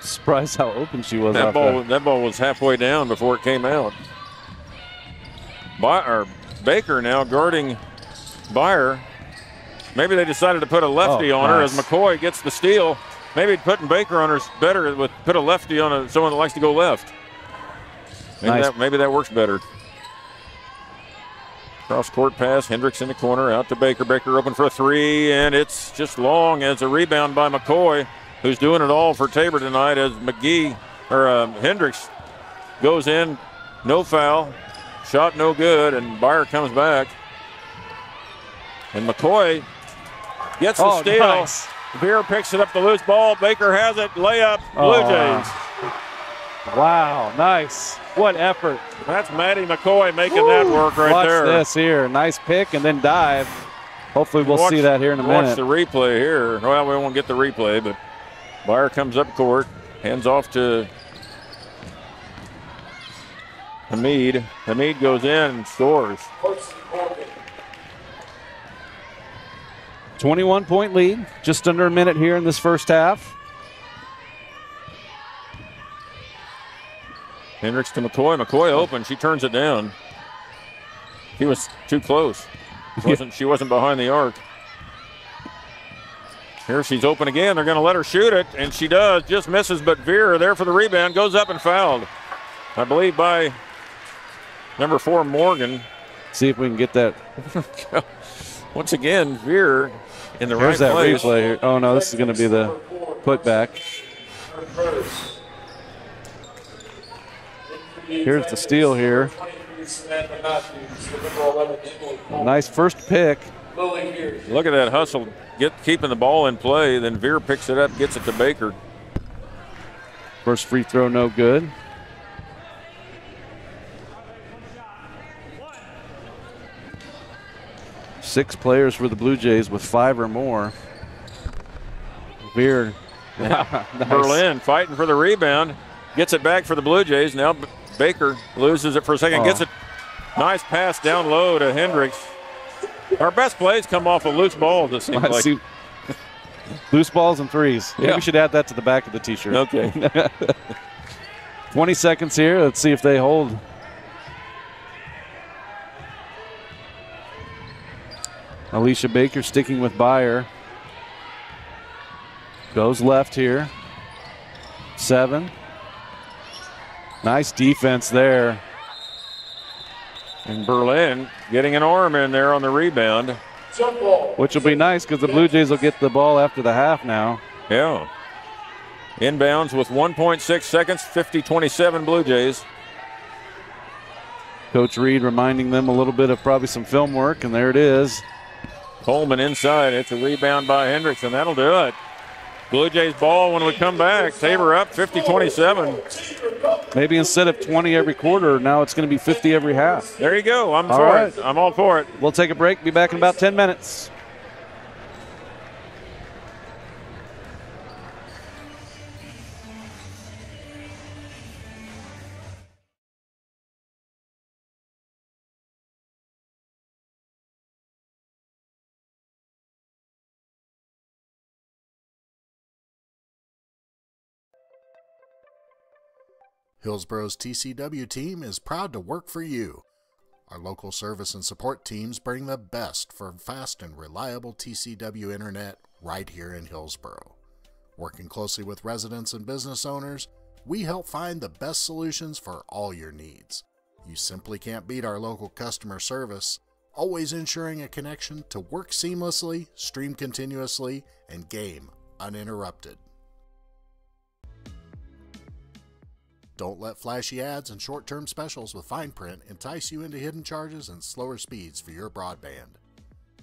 Surprised how open she was That ball, there. that ball was halfway down before it came out. By, Baker now guarding Byer. Maybe they decided to put a lefty Oh, on her as. McCoy gets the steal. Maybe putting Baker on her's better with put a lefty on a, someone that likes to go left. Maybe, Nice. that, maybe that works better. Cross court pass, Hendricks in the corner, out to Baker. Baker open for a three, and it's just long as a rebound by McCoy, who's doing it all for Tabor tonight. As McGee or um, Hendricks goes in, no foul, shot no good, and Byer comes back. And McCoy gets the Oh, steal. nice. Veer picks it up the loose ball. Baker has it. Layup. Blue Oh. Jays. Wow, nice. What effort. That's Maddie McCoy making that work right Watch there. this here. Nice pick and then dive. Hopefully we'll Watch- see that here in a minute. Watch the replay here. Well, we won't get the replay, but Byer comes up court, hands off to Hamid. Hamid goes in and scores. 21 point lead. Just under a minute here in this first half. Hendricks to McCoy. McCoy open. She turns it down. He was too close. Wasn't she wasn't behind the arc. Here she's open again. They're going to let her shoot it, and she does. Just misses, but Veer there for the rebound goes up and fouled. I believe by number four Morgan. See if we can get that. Once again, Veer in the Here's right that place. replay. Oh no, this is going to be the putback. Here's the steal here. Nice first pick. Look at that hustle, get keeping the ball in play. Then Veer picks it up, gets it to Baker. First free throw, no good. Six players for the Blue Jays with five or more. Veer. nice. Berlin fighting for the rebound. Gets it back for the Blue Jays. Now Baker loses it for a second. Oh. Gets it. Nice pass down low to Hendricks. Our best plays come off of loose balls, it seems like. See. loose balls and threes. Maybe yeah. we should add that to the back of the t shirt. Okay. 20 seconds here. Let's see if they hold. Alicia Baker sticking with Byer. Goes left here. Seven. Nice defense there. And Berlin getting an arm in there on the rebound. Which will be nice because the Blue Jays will get the ball after the half now. Yeah. Inbounds with 1.6 seconds, 50 27 Blue Jays. Coach Reed reminding them a little bit of probably some film work, and there it is. Coleman inside. It's a rebound by Hendricks, and that'll do it. Blue Jays ball when we come back. Tabor up 50 27. Maybe instead of 20 every quarter, now it's going to be 50 every half. There you go. I'm all for right. it. I'm all for it. We'll take a break. Be back in about 10 minutes. Hillsboro's TCW team is proud to work for you. Our local service and support teams bring the best for fast and reliable TCW internet right here in Hillsboro. Working closely with residents and business owners, we help find the best solutions for all your needs. You simply can't beat our local customer service, always ensuring a connection to work seamlessly, stream continuously, and game uninterrupted. Don't let flashy ads and short term specials with fine print entice you into hidden charges and slower speeds for your broadband.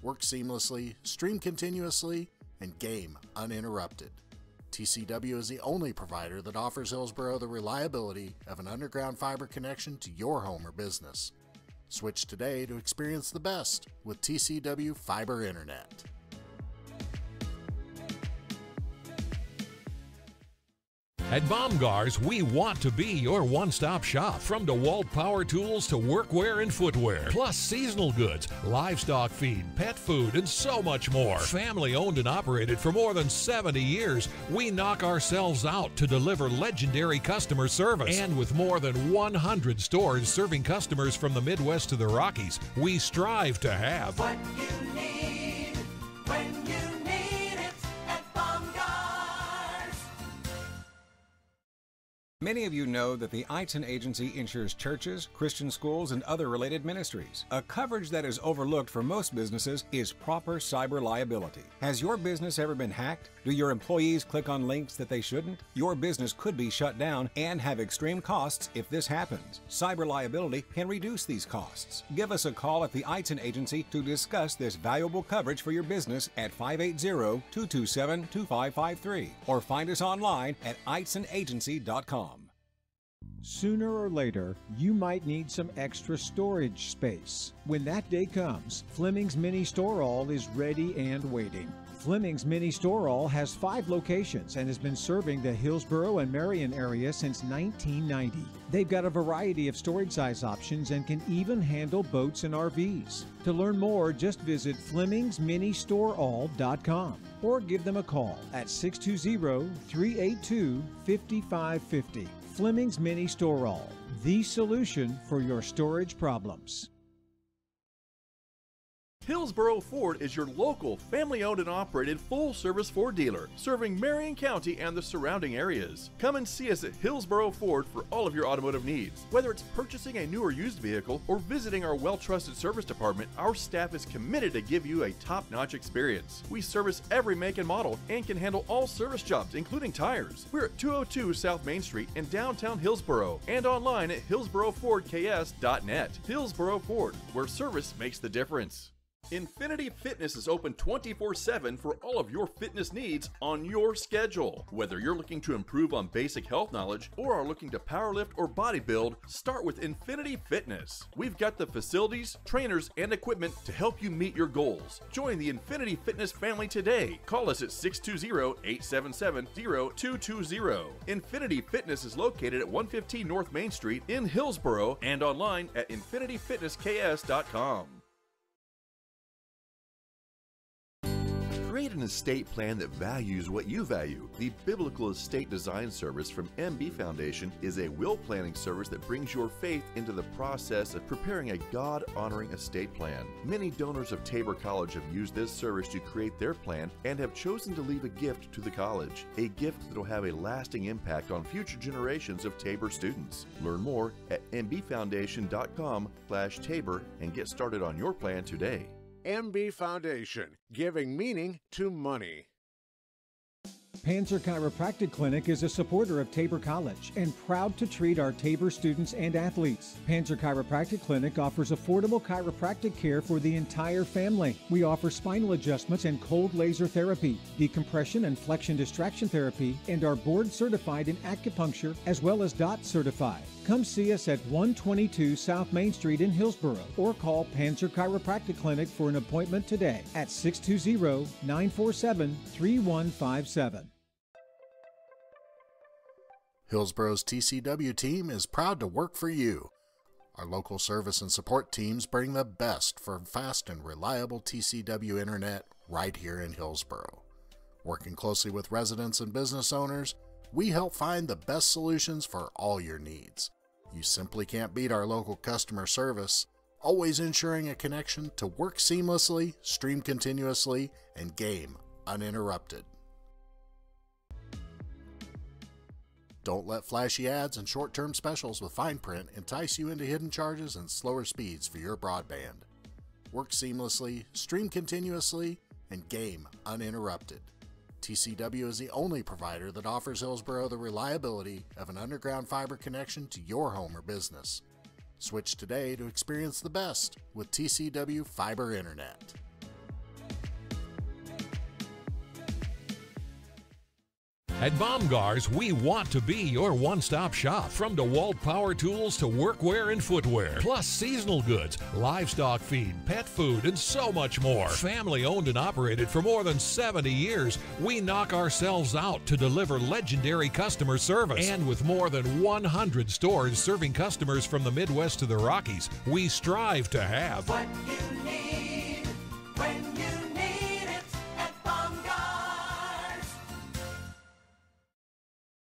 Work seamlessly, stream continuously, and game uninterrupted. TCW is the only provider that offers Hillsboro the reliability of an underground fiber connection to your home or business. Switch today to experience the best with TCW Fiber Internet. At Bomgaars, we want to be your one stop shop. From DeWalt power tools to workwear and footwear, plus seasonal goods, livestock feed, pet food, and so much more. Family owned and operated for more than 70 years, we knock ourselves out to deliver legendary customer service. And with more than 100 stores serving customers from the Midwest to the Rockies, we strive to have what you need Many of you know that the Eitzen Agency insures churches, Christian schools, and other related ministries. A coverage that is overlooked for most businesses is proper cyber liability. Has your business ever been hacked? Do your employees click on links that they shouldn't? Your business could be shut down and have extreme costs if this happens. Cyber liability can reduce these costs. Give us a call at the Eitzen Agency to discuss this valuable coverage for your business at 580-227-2553 or find us online at eitzenagency.com. Sooner or later, you might need some extra storage space. When that day comes, Fleming's Mini Store All is ready and waiting. Fleming's Mini Store All has five locations and has been serving the Hillsboro and Marion area since 1990. They've got a variety of storage size options and can even handle boats and RVs. To learn more, just visit FlemingsMiniStoreAll.com or give them a call at 620 382 5550. Fleming's Mini Store All, the solution for your storage problems. Hillsboro Ford is your local, family owned and operated full service Ford dealer, serving Marion County and the surrounding areas. Come and see us at Hillsboro Ford for all of your automotive needs. Whether it's purchasing a new or used vehicle or visiting our well trusted service department, our staff is committed to give you a top notch experience. We service every make and model and can handle all service jobs, including tires. We're at 202 South Main Street in downtown Hillsboro and online at hillsborofordks.net. Hillsboro Ford, where service makes the difference. Infinity Fitness is open 24 7 for all of your fitness needs on your schedule. Whether you're looking to improve on basic health knowledge or are looking to powerlift or bodybuild, start with Infinity Fitness. We've got the facilities, trainers, and equipment to help you meet your goals. Join the Infinity Fitness family today. Call us at 620 877 0220. Infinity Fitness is located at 115 North Main Street in Hillsboro and online at infinityfitnessks.com. Create an estate plan that values what you value. The Biblical Estate Design Service from MB Foundation is a will planning service that brings your faith into the process of preparing a God honoring estate plan. Many donors of Tabor College have used this service to create their plan and have chosen to leave a gift to the college, a gift that will have a lasting impact on future generations of Tabor students. Learn more at mbfoundation.com/tabor and get started on your plan today. MB Foundation, giving meaning to money. Panzer Chiropractic Clinic is a supporter of Tabor College and proud to treat our Tabor students and athletes. Panzer Chiropractic Clinic offers affordable chiropractic care for the entire family. We offer spinal adjustments and cold laser therapy, decompression and flexion distraction therapy, and are board certified in acupuncture as well as DOT certified. Come see us at 122 South Main Street in Hillsboro or call Panzer Chiropractic Clinic for an appointment today at 620 947 3157. Hillsboro's TCW team is proud to work for you. Our local service and support teams bring the best for fast and reliable TCW internet right here in Hillsboro. Working closely with residents and business owners, we help find the best solutions for all your needs. You simply can't beat our local customer service, always ensuring a connection to work seamlessly, stream continuously, and game uninterrupted. Don't let flashy ads and short term specials with fine print entice you into hidden charges and slower speeds for your broadband. Work seamlessly, stream continuously, and game uninterrupted. TCW is the only provider that offers Hillsboro the reliability of an underground fiber connection to your home or business. Switch today to experience the best with TCW Fiber Internet. At Bomgaars, we want to be your one stop shop. From DeWalt power tools to workwear and footwear, plus seasonal goods, livestock feed, pet food, and so much more. Family owned and operated for more than 70 years, we knock ourselves out to deliver legendary customer service. And with more than 100 stores serving customers from the Midwest to the Rockies, we strive to have What you need when you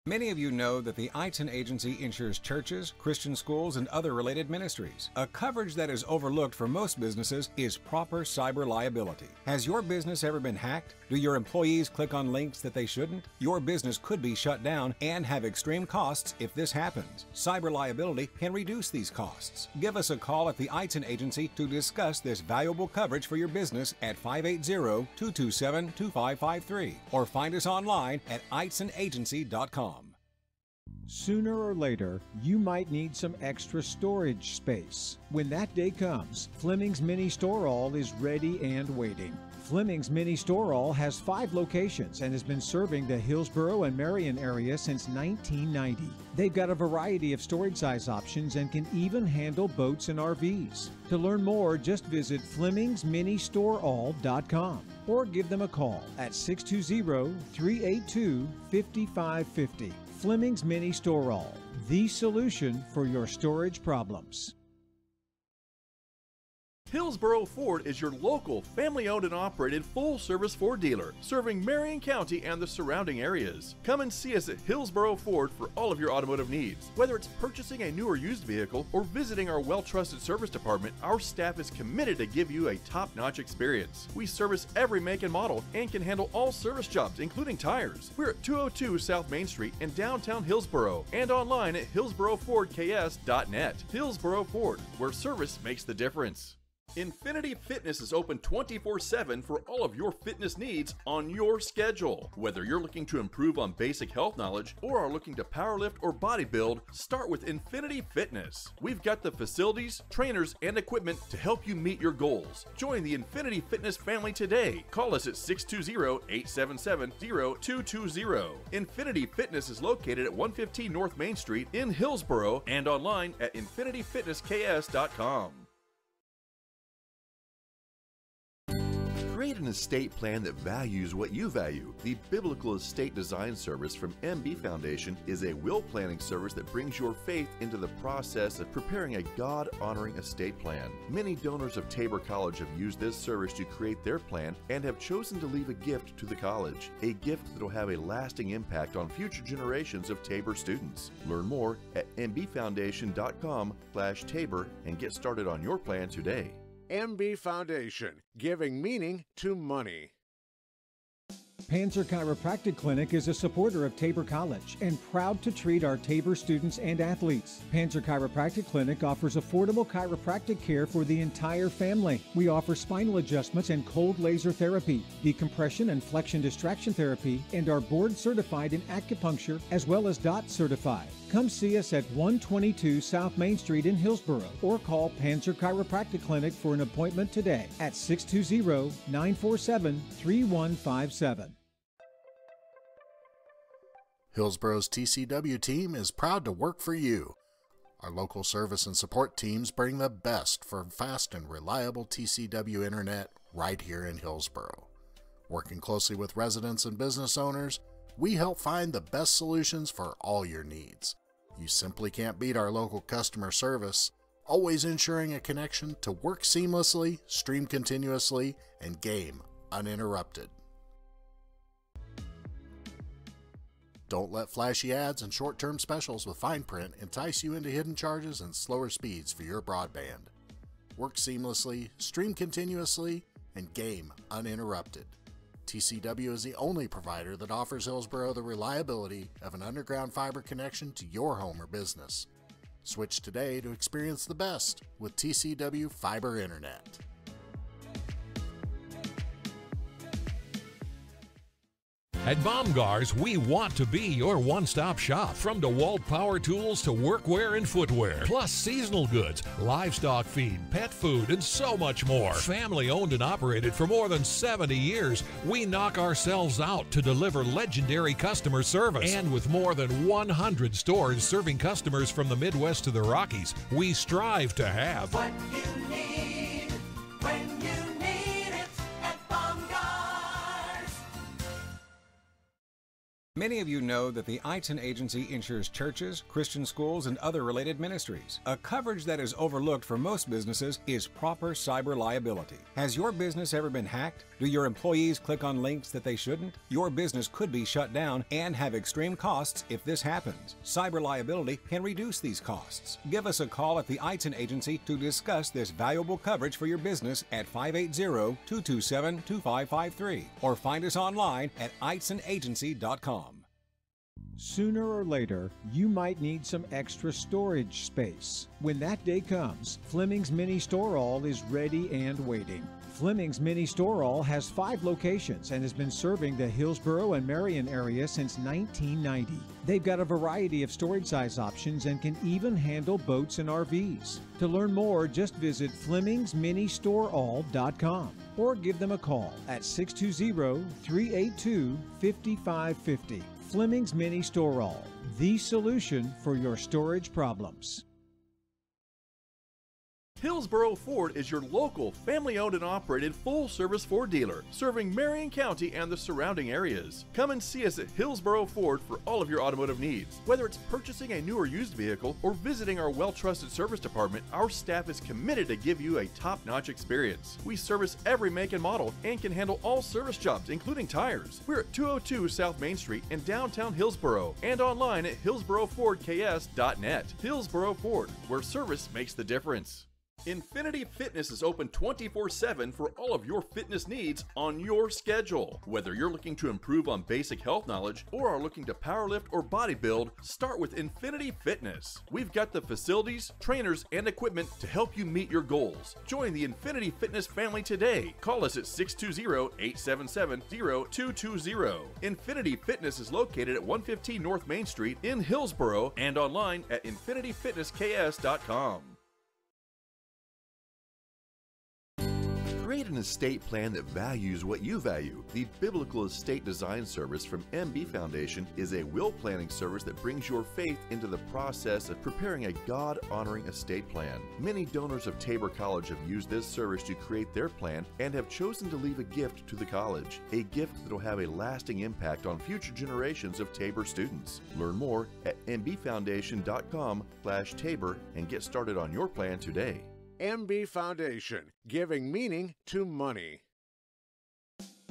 Many of you know that the Eitzen Agency insures churches, Christian schools, and other related ministries. A coverage that is overlooked for most businesses is proper cyber liability. Has your business ever been hacked? Do your employees click on links that they shouldn't? Your business could be shut down and have extreme costs if this happens. Cyber liability can reduce these costs. Give us a call at the Eitzen Agency to discuss this valuable coverage for your business at 580-227-2553 or find us online at eitzenagency.com. Sooner or later, you might need some extra storage space. When that day comes, Fleming's Mini Store All is ready and waiting. Fleming's Mini Store All has five locations and has been serving the Hillsboro and Marion area since 1990. They've got a variety of storage size options and can even handle boats and RVs. To learn more, just visit FlemingsMiniStoreAll.com or give them a call at 620 382 5550. Fleming's Mini Store All, the solution for your storage problems. Hillsboro Ford is your local, family owned and operated full service Ford dealer, serving Marion County and the surrounding areas. Come and see us at Hillsboro Ford for all of your automotive needs. Whether it's purchasing a new or used vehicle or visiting our well trusted service department, our staff is committed to give you a top notch experience. We service every make and model and can handle all service jobs, including tires. We're at 202 South Main Street in downtown Hillsboro and online at hillsborofordks.net. Hillsboro Ford, where service makes the difference. Infinity Fitness is open 24 7 for all of your fitness needs on your schedule. Whether you're looking to improve on basic health knowledge or are looking to powerlift or bodybuild, start with Infinity Fitness. We've got the facilities, trainers, and equipment to help you meet your goals. Join the Infinity Fitness family today. Call us at 620 877 0220. Infinity Fitness is located at 115 North Main Street in Hillsboro and online at infinityfitnessks.com. Create an estate plan that values what you value. The Biblical Estate Design Service from MB Foundation is a will planning service that brings your faith into the process of preparing a God honoring estate plan. Many donors of Tabor College have used this service to create their plan and have chosen to leave a gift to the college, a gift that will have a lasting impact on future generations of Tabor students. Learn more at mbfoundation.com/tabor and get started on your plan today. MB Foundation, giving meaning to money. Panzer Chiropractic Clinic is a supporter of Tabor College and proud to treat our Tabor students and athletes. Panzer Chiropractic Clinic offers affordable chiropractic care for the entire family. We offer spinal adjustments and cold laser therapy, decompression and flexion distraction therapy, and are board certified in acupuncture as well as DOT certified. Come see us at 122 South Main Street in Hillsboro or call Panzer Chiropractic Clinic for an appointment today at 620 947 3157. Hillsboro's TCW team is proud to work for you. Our local service and support teams bring the best for fast and reliable TCW internet right here in Hillsboro. Working closely with residents and business owners, we help find the best solutions for all your needs. You simply can't beat our local customer service, always ensuring a connection to work seamlessly, stream continuously, and game uninterrupted. Don't let flashy ads and short term specials with fine print entice you into hidden charges and slower speeds for your broadband. Work seamlessly, stream continuously, and game uninterrupted. TCW is the only provider that offers Hillsboro the reliability of an underground fiber connection to your home or business. Switch today to experience the best with TCW Fiber Internet. At Bomgaars, we want to be your one stop shop. From DeWalt power tools to workwear and footwear, plus seasonal goods, livestock feed, pet food, and so much more. Family owned and operated for more than 70 years, we knock ourselves out to deliver legendary customer service. And with more than 100 stores serving customers from the Midwest to the Rockies, we strive to have What you need when you Many of you know that the Eitzen Agency insures churches, Christian schools, and other related ministries. A coverage that is overlooked for most businesses is proper cyber liability. Has your business ever been hacked? Do your employees click on links that they shouldn't? Your business could be shut down and have extreme costs if this happens. Cyber liability can reduce these costs. Give us a call at the Eitzen Agency to discuss this valuable coverage for your business at 580-227-2553 or find us online at eitzenagency.com. Sooner or later, you might need some extra storage space. When that day comes, Fleming's Mini Store All is ready and waiting. Fleming's Mini Store All has five locations and has been serving the Hillsboro and Marion area since 1990. They've got a variety of storage size options and can even handle boats and RVs. To learn more, just visit FlemingsMiniStoreAll.com or give them a call at 620 382 5550. Fleming's Mini Store All, the solution for your storage problems. Hillsboro Ford is your local, family owned and operated full service Ford dealer, serving Marion County and the surrounding areas. Come and see us at Hillsboro Ford for all of your automotive needs. Whether it's purchasing a new or used vehicle or visiting our well trusted service department, our staff is committed to give you a top notch experience. We service every make and model and can handle all service jobs, including tires. We're at 202 South Main Street in downtown Hillsboro and online at hillsborofordks.net. Hillsboro Ford, where service makes the difference. Infinity Fitness is open 24 7 for all of your fitness needs on your schedule. Whether you're looking to improve on basic health knowledge or are looking to powerlift or bodybuild, start with Infinity Fitness. We've got the facilities, trainers, and equipment to help you meet your goals. Join the Infinity Fitness family today. Call us at 620 877 0220. Infinity Fitness is located at 115 North Main Street in Hillsboro and online at infinityfitnessks.com. Create an estate plan that values what you value. The Biblical Estate Design Service from MB Foundation is a will planning service that brings your faith into the process of preparing a God honoring estate plan. Many donors of Tabor College have used this service to create their plan and have chosen to leave a gift to the college, a gift that will have a lasting impact on future generations of Tabor students. Learn more at mbfoundation.com/tabor and get started on your plan today. MB Foundation, giving meaning to money.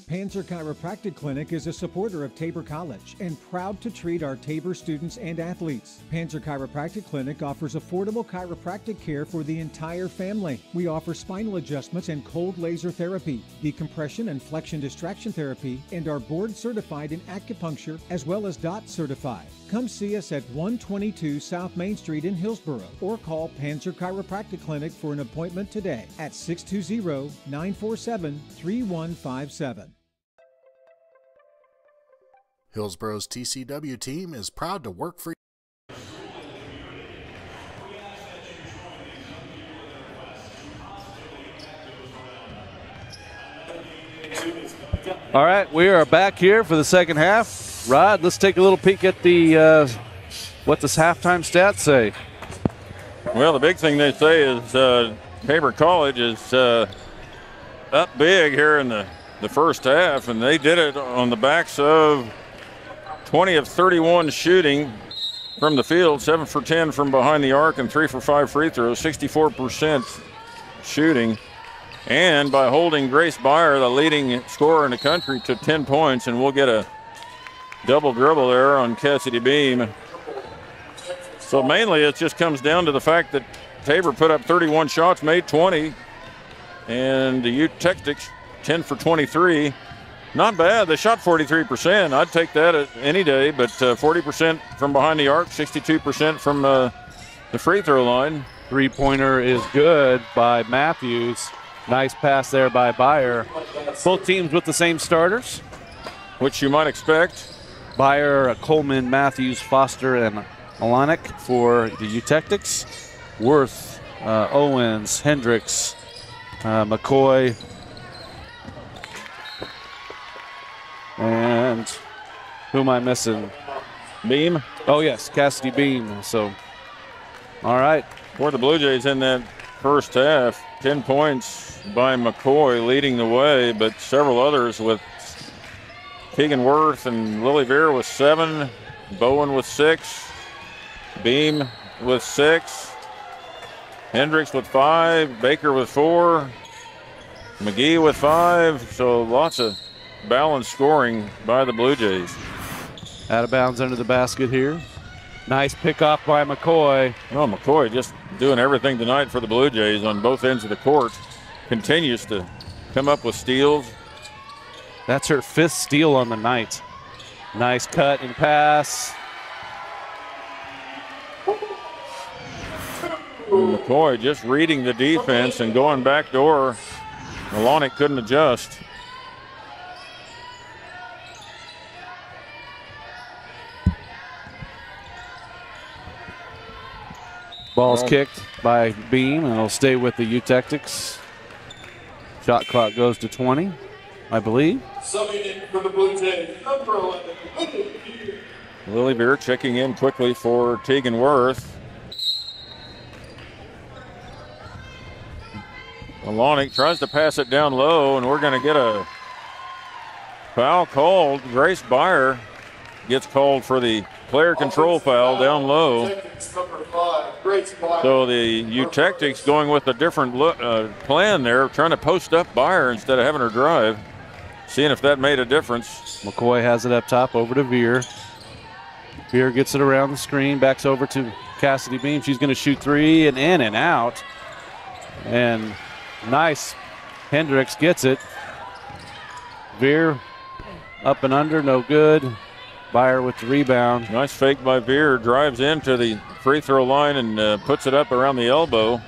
Panzer Chiropractic Clinic is a supporter of Tabor College and proud to treat our Tabor students and athletes. Panzer Chiropractic Clinic offers affordable chiropractic care for the entire family. We offer spinal adjustments and cold laser therapy, decompression and flexion distraction therapy, and are board certified in acupuncture as well as DOT certified. Come see us at 122 South Main Street in Hillsboro or call Panzer Chiropractic Clinic for an appointment today at 620 947 3157. Hillsboro's TCW team is proud to work for you. All right, we are back here for the second half. Rod, let's take a little peek at the uh, what does halftime stats say? Well, the big thing they say is uh, Tabor College is uh, up big here in the, the first half, and they did it on the backs of 20 of 31 shooting from the field, 7 for 10 from behind the arc, and 3 for 5 free throws, 64% shooting. And by holding Grace Byer, the leading scorer in the country, to 10 points, and we'll get a double dribble there on Cassidy Beam. So mainly it just comes down to the fact that Tabor put up 31 shots, made 20, and the Eutectics 10 for 23. Not bad. They shot 43%. I'd take that at any day, but uh, 40% from behind the arc, 62% from uh, the free throw line. Three pointer is good by Matthews. Nice pass there by Byer. Both teams with the same starters. Which you might expect. Byer, Coleman, Matthews, Foster, and Alanic for the Eutectics. Worth, uh, Owens, Hendricks, uh, McCoy, and who am I missing? Beam. Oh yes, Cassidy Beam. So, all right. For the Blue Jays in that first half, 10 points by McCoy leading the way, but several others with Tegan Worth and Lily Veer with seven, Bowen with six, Beam with six, Hendricks with five, Baker with four, McGee with five. So lots of balanced scoring by the Blue Jays. Out of bounds under the basket here. Nice pick off by McCoy. Oh, McCoy just doing everything tonight for the Blue Jays on both ends of the court. Continues to come up with steals. That's her fifth steal on the night. Nice cut and pass. McCoy just reading the defense and going back door. Malonic couldn't adjust. Ball's Ball. kicked by Beam, and it'll stay with the Eutectics. Shot clock goes to 20, I believe. Subbing in for the Blue Jays, number 11, Lily Veer. Lily Veer checking in quickly for Tegan Worth. Malonic tries to pass it down low, and we're going to get a foul called. Grace Byer gets called for the player control foul down low. Eutectics number five, Grace Byer. So the Eutectics going with a different look, uh, plan there, trying to post up Byer instead of having her drive. Seeing if that made a difference. McCoy has it up top over to Veer. Veer gets it around the screen, backs over to Cassidy Beam. She's going to shoot three and in and out. And nice. Hendricks gets it. Veer up and under, no good. Byer with the rebound. Nice fake by Veer. Drives into the free throw line and uh, puts it up around the elbow.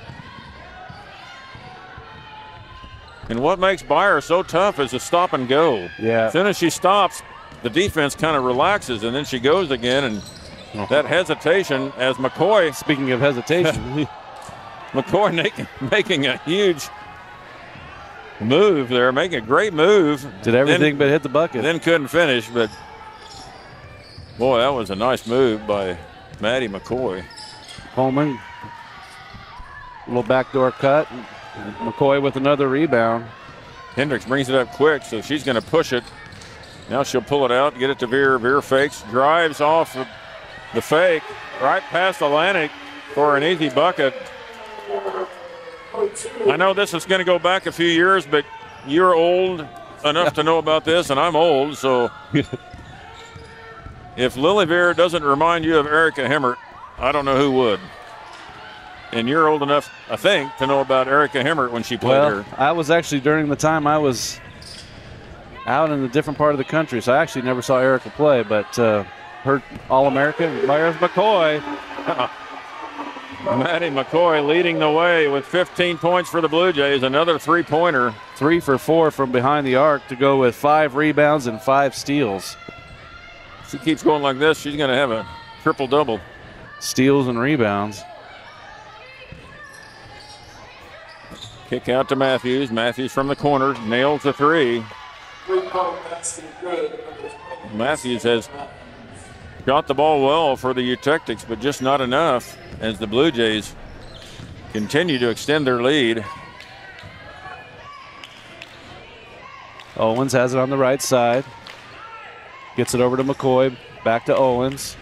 And what makes Byer so tough is a stop and go. Yeah. As soon as she stops, the defense kind of relaxes and then she goes again. And that hesitation, as McCoy, Speaking of hesitation, McCoy making, making a huge move there, making a great move. did everything Then- but hit the bucket. then couldn't finish, but boy, that was a nice move by Maddie McCoy. Coleman, little backdoor cut. McCoy with another rebound. Hendricks brings it up quick, so she's going to push it. Now she'll pull it out, get it to Veer. Veer fakes, drives off the fake, right past Atlantic for an easy bucket. I know this is going to go back a few years, but you're old enough to know about this, and I'm old, so if Lily Veer doesn't remind you of Erica Hemmert, I don't know who would. And you're old enough, I think, to know about Erica Hemmert when she played Well, her. I was actually during the time I was out in a different part of the country, so I actually never saw Erica play, but uh, her All American, Myers McCoy. Maddie McCoy leading the way with 15 points for the Blue Jays. Another three pointer. Three for four from behind the arc to go with five rebounds and five steals. She keeps going like this, she's going to have a triple double. Steals and rebounds. Kick out to Matthews. Matthews from the corner nails the three. Three-point basket good. Matthews has shot the ball well for the Eutectics, but just not enough as the Blue Jays continue to extend their lead. Owens has it on the right side. Gets it over to McCoy. Back to Owens.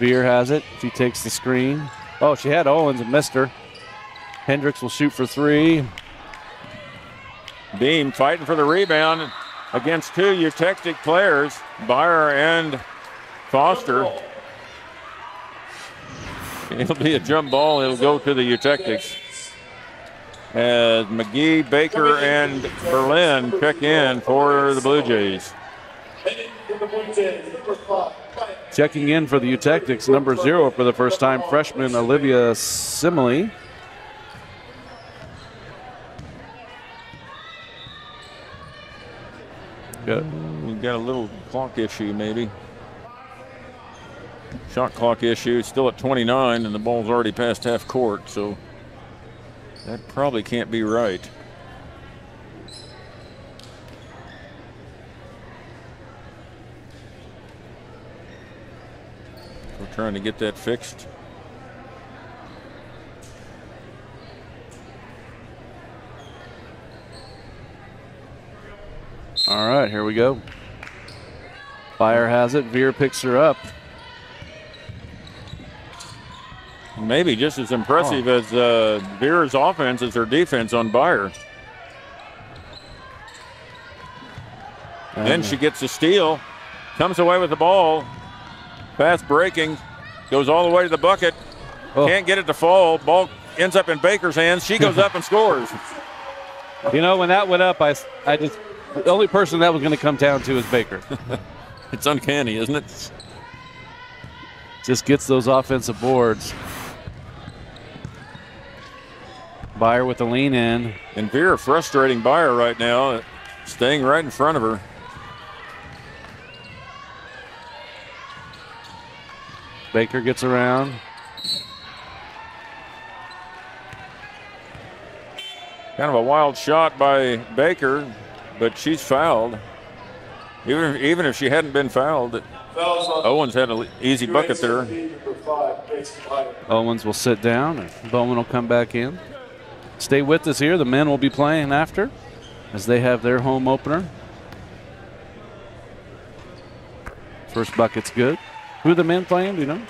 Veer has it. She takes the screen. Oh, she had Owens and missed her. Hendricks will shoot for three. Beam fighting for the rebound against two Eutectic players, Byer and Foster. It'll be a jump ball. It'll go to the Eutectics. As McGee, Baker, and Berlin check in for the Blue Jays. Checking in for the Eutectics, number zero for the first time, freshman Olivia Simile. Got We've got a little clock issue, maybe. Shot clock issue. Still at 29, and the ball's already past half court, so that probably can't be right. Trying to get that fixed. All right, here we go. Byer has it. Veer picks her up. Maybe just as impressive as uh, Veer's offense is her defense on Byer. Then she gets a steal, comes away with the ball, fast breaking, goes all the way to the bucket, Oh. can't get it to fall. Ball ends up in Baker's hands. She goes up and scores. You know, when that went up, I, I just the only person that was going to come down to is Baker. It's uncanny, isn't it? just gets those offensive boards. Byer with the lean in. And Veer frustrating Byer right now, staying right in front of her. Baker gets around. Kind of a wild shot by Baker, but she's fouled. Even if, even if she hadn't been fouled, Owens had an easy bucket there. UNCG number five, Grace Byer. Owens will sit down, and Bowman will come back in. Stay with us here. The men will be playing after as they have their home opener. First bucket's good. Who are the men playing? Do you know?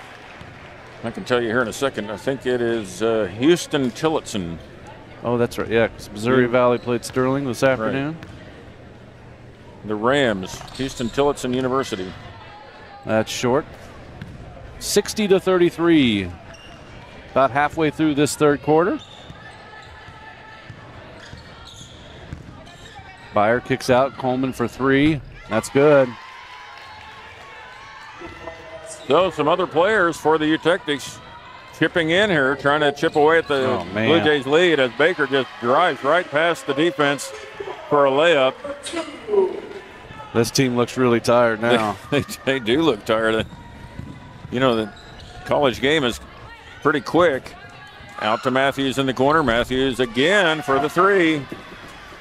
I can tell you here in a second. I think it is uh, Huston-Tillotson. Oh, that's right. Yeah, Missouri Yeah. Valley played Sterling this afternoon. The Rams, Huston-Tillotson University. That's short. 60 to 33. About halfway through this third quarter. Byer kicks out. Coleman for three. That's good. So some other players for the Eutectics chipping in here, trying to chip away at the Oh. Blue Jays lead as Baker just drives right past the defense for a layup. This team looks really tired now. they, they do look tired. You know, the college game is pretty quick. Out to Matthews in the corner. Matthews again for the three.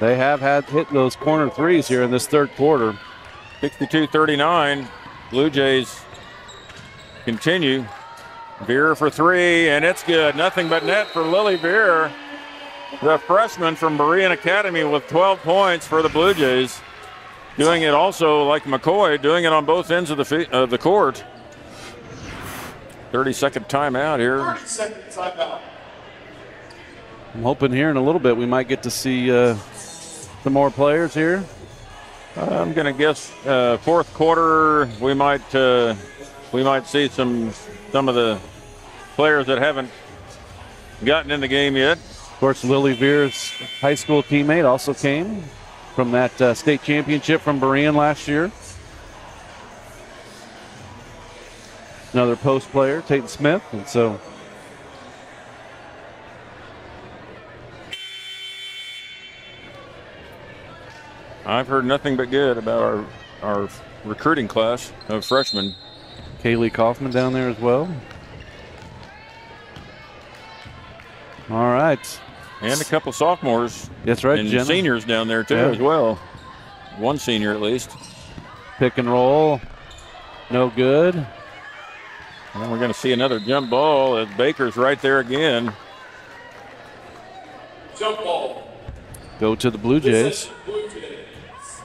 They have had hit those corner threes here in this third quarter. 62 39. Blue Jays continue. Veer for three, and it's good. Nothing but net for Lily Veer, the freshman from Berean Academy, with 12 points for the Blue Jays. Doing it also like McCoy, doing it on both ends of the fi- of the court. 30 second timeout here. 30 second timeout. I'm hoping here in a little bit we might get to see uh, some more players here. I'm going to guess uh, fourth quarter we might uh, we might see some some of the players that haven't gotten in the game yet. Of course, Lily Veer's high school teammate also came from that uh, state championship from Berean last year. Another post player, Tate Smith, and so I've heard nothing but good about our our recruiting class of freshmen. Kaylee Kaufman down there as well. All right. And a couple sophomores That's right, and Jenna. seniors down there too Yeah. as well. One senior at least. Pick and roll. No good. And we're going to see another jump ball as Baker's right there again. Jump ball. Go to the Blue Jays. Possession, Blue Jays.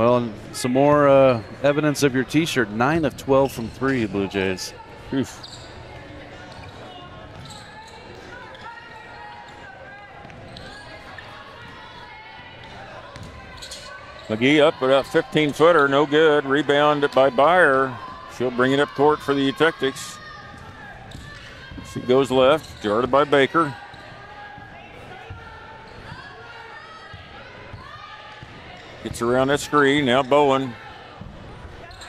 Well, and some more uh, evidence of your T-shirt. Nine of twelve from three, Blue Jays. Oof. McGee up about 15 footer, no good. Rebound by Byer. She'll bring it up court for the Eutectics. She goes left, guarded by Baker. Gets around that screen. Now Bowen.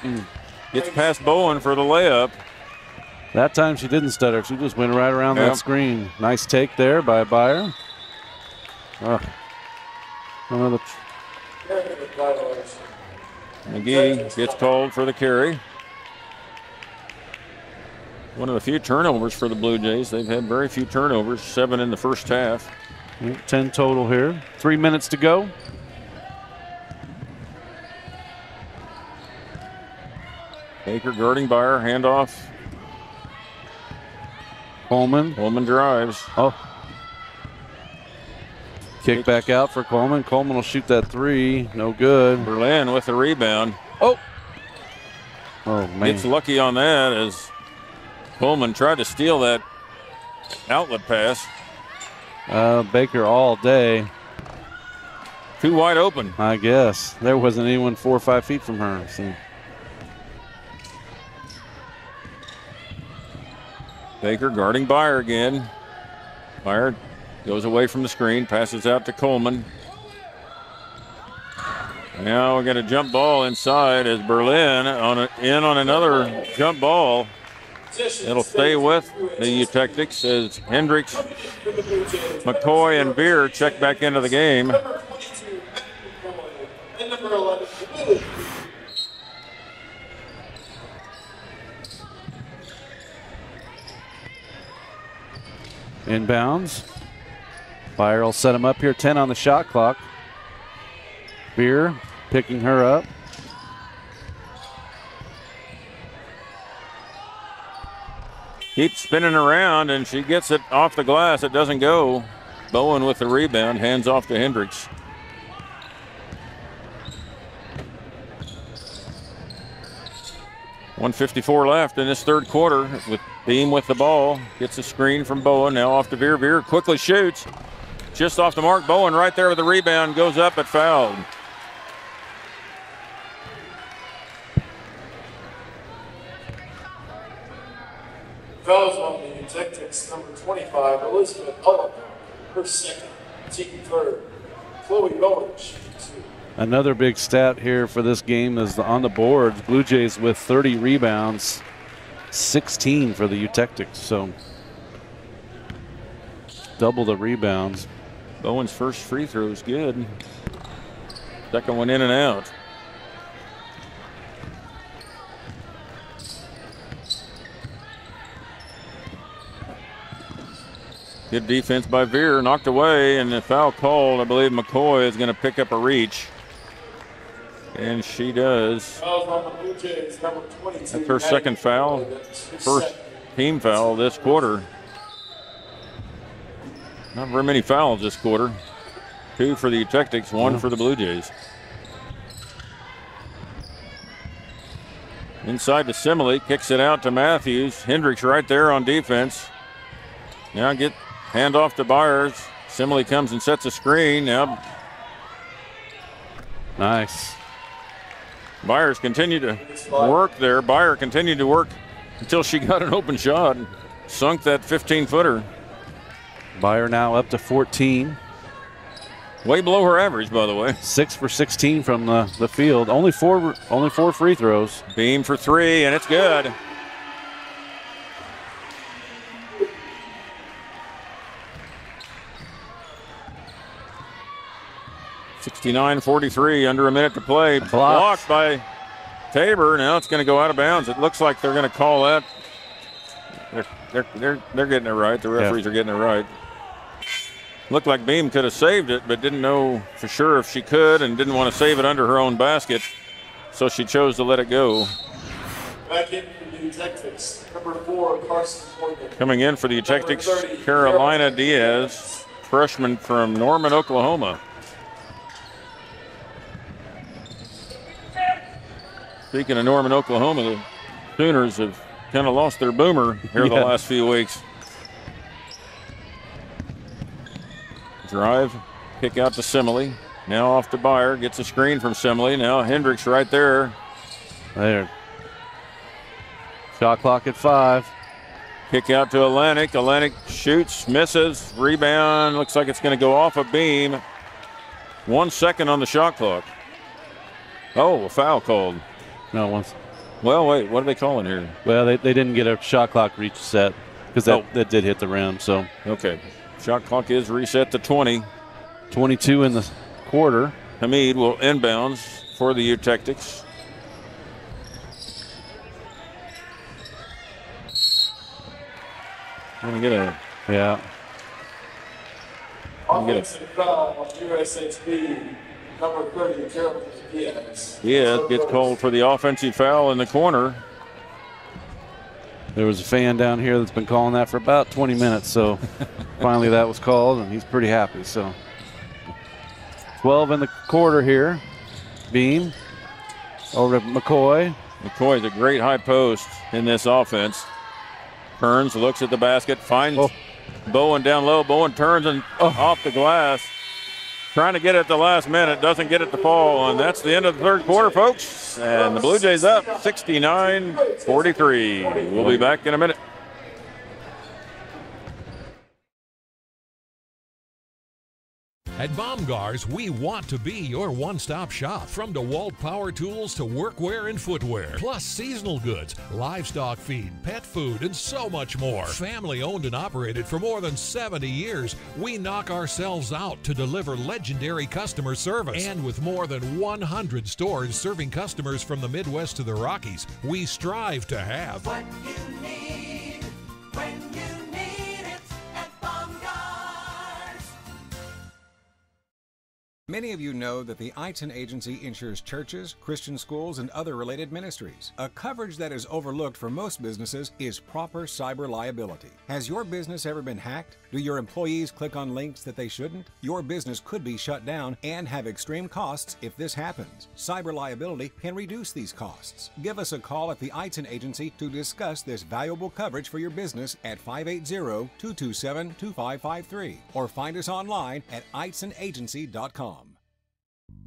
Hmm. Gets past Bowen for the layup. That time she didn't stutter. She just went right around Yep. that screen. Nice take there by Byer. Ugh. Another McGee gets called for the carry. One of the few turnovers for the Blue Jays. They've had very few turnovers, seven in the first half. 10 total here. Three minutes to go. Baker guarding Byer, handoff. Coleman. Coleman drives. Oh. Kick back out for Coleman. Coleman will shoot that three. No good. Berlin with the rebound. Oh. Oh, man. Gets lucky on that as Coleman tried to steal that outlet pass. Uh, Baker all day, Too wide open. I guess. There wasn't anyone four or five feet from her. So. Baker guarding Byer again. Byer goes away from the screen, passes out to Coleman. Now we got a jump ball inside as Berlin on a, in on another jump ball. It'll stay with the Eutectics as Hendricks, McCoy, and Veer check back into the game. Number 22, and number 11, Lily. Inbounds. Byer will set him up here. 10 on the shot clock. Veer picking her up. keeps spinning around and she gets it off the glass. It doesn't go. Bowen with the rebound, hands off to Hendricks. One fifty-four left in this third quarter. With Beam with the ball, gets a screen from Bowen. Now off to Veer. Veer quickly shoots, just off the mark. Bowen right there with the rebound goes up but fouled. Fouls on the Eutectics number 25, Elizabeth Ullen, her second, team third. Chloe Bowen, shooting two. Another big stat here for this game is on the boards. Blue Jays with 30 rebounds, 16 for the Eutectics. So double the rebounds. Bowen's first free throw is good. Second one in and out. Good defense by Veer, knocked away, and the foul called. I believe McCoy is going to pick up a reach. And she does. Fouls on the Blue Jays, number 22. That's her second foul. First team foul this quarter. Not very many fouls this quarter. Two for the Eutectics, one for the Blue Jays. Inside to Simile, kicks it out to Matthews. Hendricks right there on defense. Now get handoff to Byers. Simile comes and sets a screen. Now Nice. Byers continued to work there. Byer continued to work until she got an open shot and sunk that 15 footer. Byer now up to 14. Way below her average, by the way. Six for 16 from the, the field. Only four only four free throws. Beam for three, and it's good. Sixty-nine forty-three, under a minute to play. Blocked by Tabor. Now it's going to go out of bounds. It looks like they're going to call that. They're, they're, they're, they're getting it right. The referees are getting it right. Looked like Beam could have saved it, but didn't know for sure if she could and didn't want to save it under her own basket. So she chose to let it go. Back in for the Eutectics, number four, Carson Morgan. Coming in for the Eutectics, Carolina Diaz, freshman from Norman, Oklahoma. Speaking of Norman, Oklahoma, the Sooners have kind of lost their boomer here the last few weeks. Drive, kick out to Simile. Now off to Byer, gets a screen from Simile. Now Hendricks right there. There. Shot clock at five. Kick out to Atlantic. Atlantic shoots, misses, rebound. Looks like it's going to go off a beam. One second on the shot clock. Oh, a foul called. No once. Well, wait, what are they calling here? Well, they, they didn't get a shot clock reset because that, Oh. that did hit the rim. So Okay. Shot clock is reset to 20. 22 in the quarter. Hamid will inbounds for the Eutectics. Gonna get a Yeah. Offensive foul on UHSP, number 30, Carolina Diaz. yeah, gets called for the offensive foul in the corner. There was a fan down here that's been calling that for about 20 minutes. So finally that was called, and he's pretty happy. So 12 in the quarter here. Beam over to McCoy. McCoy's a great high post in this offense. Turns, looks at the basket, finds Oh. Bowen down low. Bowen turns and oh. off the glass. Trying to get it at the last minute, doesn't get it to fall, and that's the end of the third quarter, folks. And the Blue Jays up 69 43. We'll be back in a minute. At Bomgaars, we want to be your one stop shop. From DeWalt power tools to workwear and footwear, plus seasonal goods, livestock feed, pet food, and so much more. Family owned and operated for more than 70 years, we knock ourselves out to deliver legendary customer service. And with more than 100 stores serving customers from the Midwest to the Rockies, we strive to have. What you need when you Many of you know that the Eitzen Agency insures churches, Christian schools, and other related ministries. A coverage that is overlooked for most businesses is proper cyber liability. Has your business ever been hacked? Do your employees click on links that they shouldn't? Your business could be shut down and have extreme costs if this happens. Cyber liability can reduce these costs. Give us a call at the Eitzen Agency to discuss this valuable coverage for your business at 580-227-2553 or find us online at eitzenagency.com.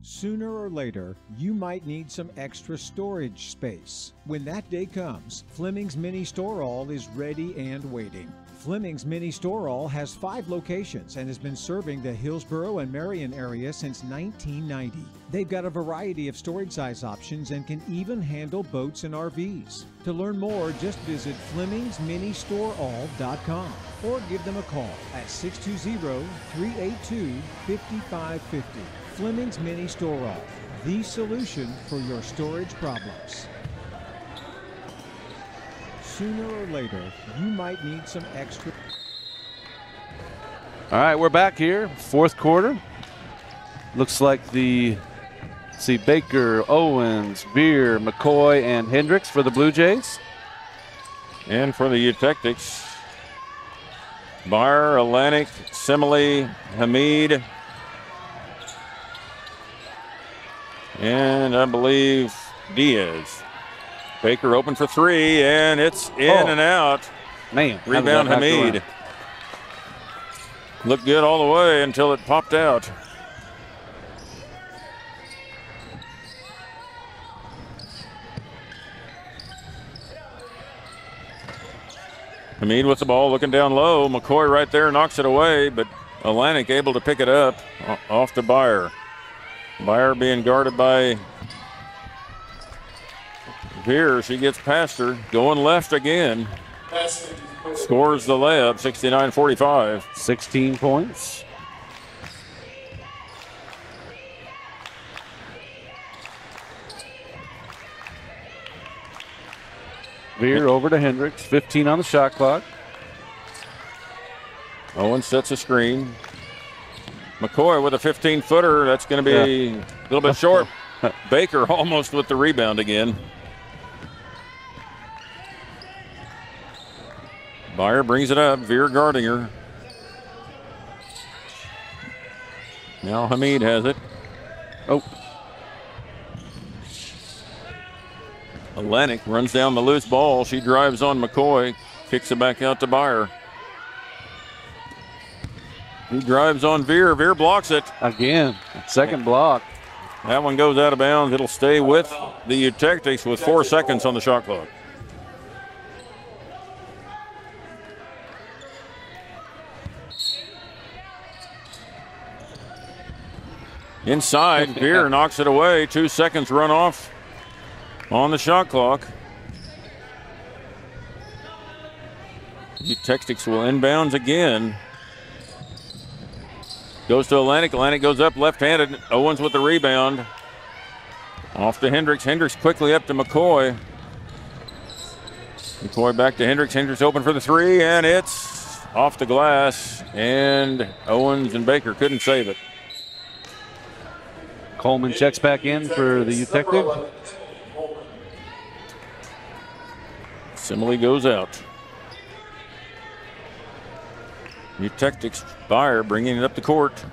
Sooner or later, you might need some extra storage space. When that day comes, Fleming's Mini Store All is ready and waiting. Fleming's Mini Store All has five locations and has been serving the Hillsboro and Marion area since 1990. They've got a variety of storage size options and can even handle boats and RVs. To learn more, just visit FlemingsMiniStoreAll.com or give them a call at 620 382 5550. Fleming's Mini Store All, the solution for your storage problems. Sooner or later, you might need some extra. All right, we're back here, fourth quarter. Looks like the see Baker, Owens, Veer, McCoy, and Hendricks for the Blue Jays. And for the Eutectics, Byer, Atlantic, Simile, Hamid, and I believe Diaz. Baker open for three, and it's in Oh. and out. Man, Rebound Hamid. Looked good all the way until it popped out. Hamid with the ball looking down low. McCoy right there knocks it away, but Atlantic able to pick it up off the Byer. Byer being guarded by Veer. She gets past her, going left again. Scores the layup, 69 45. 16 points. Veer over to Hendricks, 15 on the shot clock. Owen sets a screen. McCoy with a 15 footer. That's going to be a little bit short. Baker almost with the rebound again. Byer brings it up. Veer guarding her. Now Hamid has it. Oh, Atlantic runs down the loose ball. She drives on McCoy, kicks it back out to Byer. He drives on Veer. Veer blocks it. again, second block. That one goes out of bounds. It'll stay with the Eutectics with four seconds on the shot clock. Inside, Veer knocks it away. Two seconds run off on the shot clock. The Eutectics will inbounds again. Goes to Atlantic. Atlantic goes up left handed. Owens with the rebound. Off to Hendricks. Hendricks quickly up to McCoy. McCoy back to Hendricks. Hendricks open for the three, and it's off the glass. And Owens and Baker couldn't save it. Coleman checks back in for the Eutectic. Simile goes out. Eutectics Byer bringing it up the court.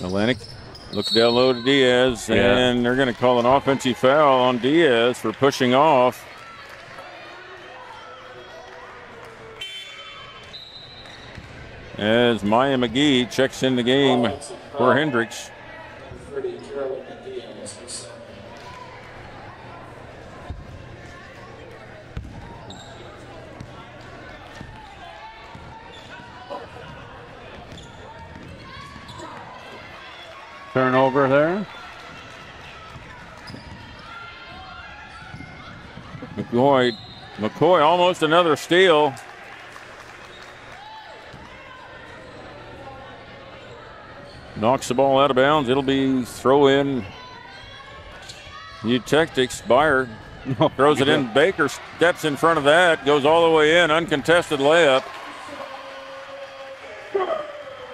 Atlantic looks down low to Diaz, Yeah. and they're going to call an offensive foul on Diaz for pushing off. As Maya McGee checks in the game for Hendricks. Freddie Carolyn Diaz. who's, uh, Turnover there. McCoy, McCoy almost another steal. Knocks the ball out of bounds. It'll be throw in. Eutectics, Byer Throws it in. Baker steps in front of that, goes all the way in, uncontested layup.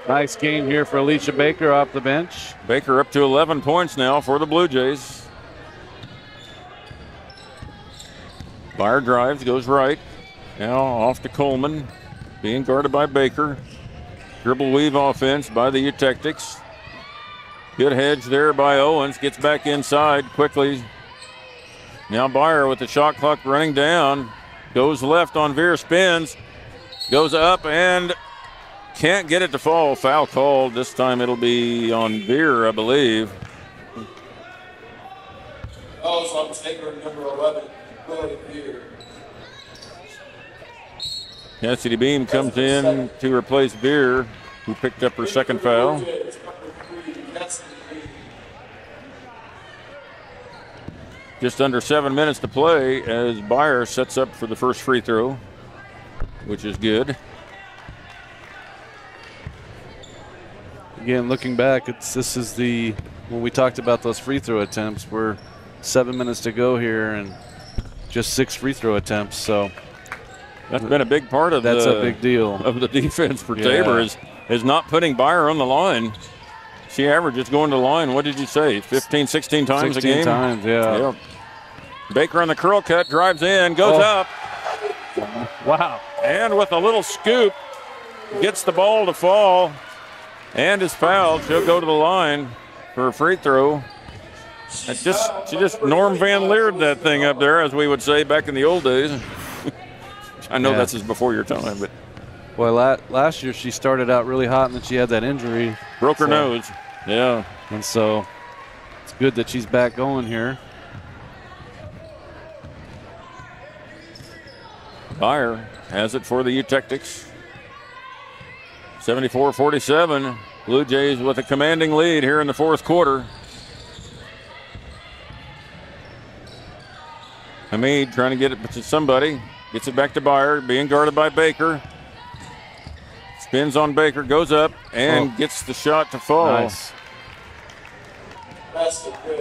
Nice game here for Alicia Baker off the bench. Baker up to 11 points now for the Blue Jays. Byer drives, goes right. Now off to Coleman, being guarded by Baker. Dribble weave offense by the Eutectics. Good hedge there by Owens. Gets back inside quickly. Now Byer with the shot clock running down. Goes left on Veer, spins. Goes up and can't get it to fall. Foul called. This time it'll be on Veer, I believe. Fouls on Taker, number 11, Lily Veer. Cassidy Beam comes in to replace Veer, who picked up her second foul. Jays, number three, Cassidy Beam. Just under seven minutes to play as Byer sets up for the first free throw, which is good. Again, looking back, it's this is the when we talked about those free throw attempts. We're seven minutes to go here and just six free throw attempts. So That's been a big part of that's the a big deal. of the defense for Yeah. Tabor is is not putting Byer on the line. She averages going to the line. What did you say? 15, 16 times 16 a game. times, yeah. Baker on the curl cut drives in, goes Oh. up, Wow. and with a little scoop, gets the ball to fall, and is fouled. She'll go to the line for a free throw. Just she just Norm Van Leered that thing up there, as we would say back in the old days. I know Yeah. that's before your time, but Boy, la- last year she started out really hot and then she had that injury. broke her So- nose. Yeah. And so it's good that she's back going here. Byer has it for the Eutectics. 74 47. Blue Jays with a commanding lead here in the fourth quarter. Hamid trying to get it to somebody. Gets it back to Byer, being guarded by Baker. Spins on Baker, goes up, and Oh. gets the shot to fall. Nice. That's the good.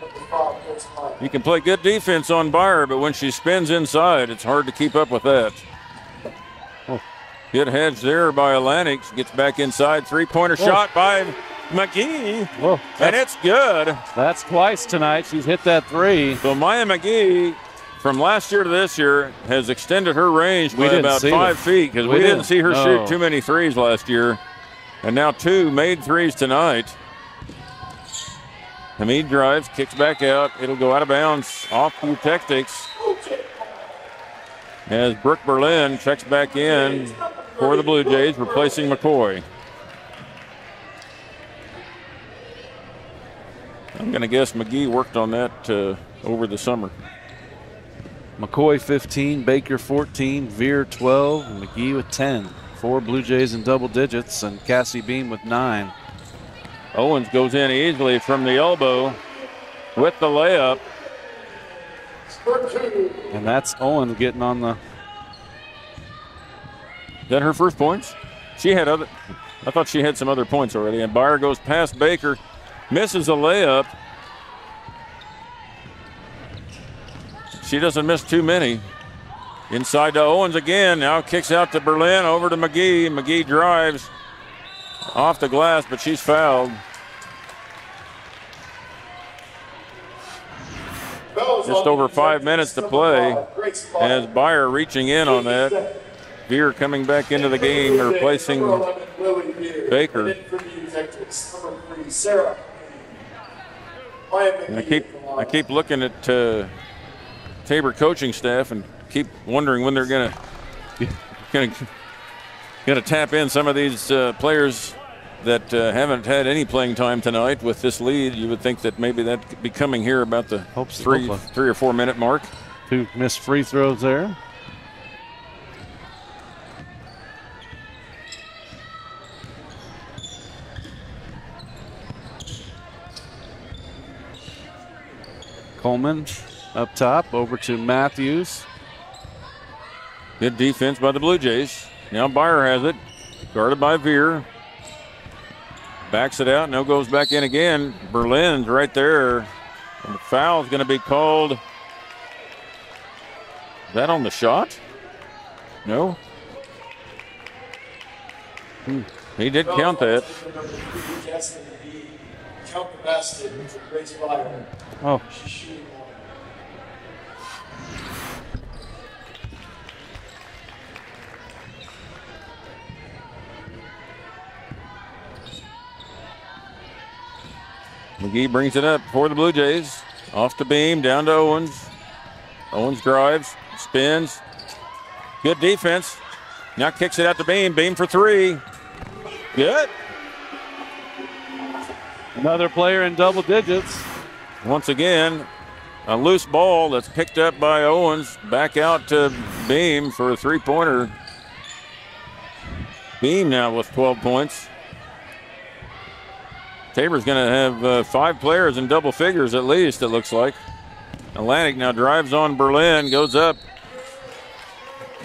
Number five, Chris Meyer. You can play good defense on Byer, but when she spins inside, it's hard to keep up with that. Good hedge there by Atlantic. Gets back inside. Three pointer shot by McGee. Whoa, And it's good. That's twice tonight. She's hit that three. So Maya McGee, from last year to this year, has extended her range We by about five feet because we, We didn't didn't. see her No. shoot too many threes last year. And now two made threes tonight. Hamid drives, kicks back out. It'll go out of bounds off the Eutectics. As Brooke Berlin checks back in for the Blue Jays, replacing McCoy. I'm going to guess McGee worked on that uh, over the summer. McCoy 15, Baker 14, Veer 12, and McGee with 10. Four Blue Jays in double digits, and Cassie Beam with nine. Owens goes in easily from the elbow with the layup. And that's Owen getting on the. That her first points? She had other. I thought she had some other points already. And Byer goes past Baker, misses a layup. She doesn't miss too many. Inside to Owens again. Now kicks out to Berlin over to McGee. McGee drives off the glass, but she's fouled. Just over five minutes to play. As Byer reaching in on that. Veer coming back into the game, replacing Number 11, Lily Veer. Baker. And in for the Eutectics, number three, Sarah. I keep I keep looking at uh, Tabor coaching staff and keep wondering when they're gonna gonna gonna tap in some of these uh, players that uh, haven't had any playing time tonight with this lead. You would think that maybe that could be coming here about the three Hopefully. three or four minute mark. Two missed free throws there. Coleman up top over to Matthews. Good defense by the Blue Jays. Now Byer has it, guarded by Veer. Backs it out, now goes back in again. Berlin's right there And the foul is going to be called. Is that on the shot? No. Hmm. He did count that. Number three, Justin B. Count the basket for Grace Byer. Oh. She's shooting one. McGee brings it up for the Blue Jays. Off the beam, down to Owens. Owens drives, spins. Good defense. Now kicks it out to Beam. Beam for three. Good. Another player in double digits. Once again, a loose ball that's picked up by Owens. Back out to Beam for a three pointer. Beam now with 12 points. Tabor's going to have uh, five players in double figures at least, it looks like. Atlantic now drives on Berlin, goes up.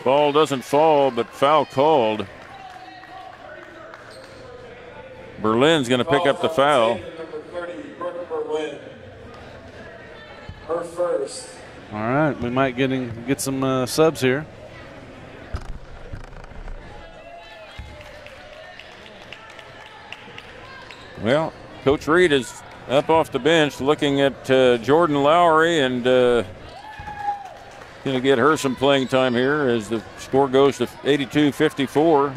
Ball doesn't fall, but foul called. Berlin's going to pick up the foul. Number 30, Brooke Berlin. Her first. All right, we might getting get some uh, subs here. Well, Coach Reed is up off the bench looking at uh, Jordan Lowry and uh, going to get her some playing time here as the score goes to 82 54.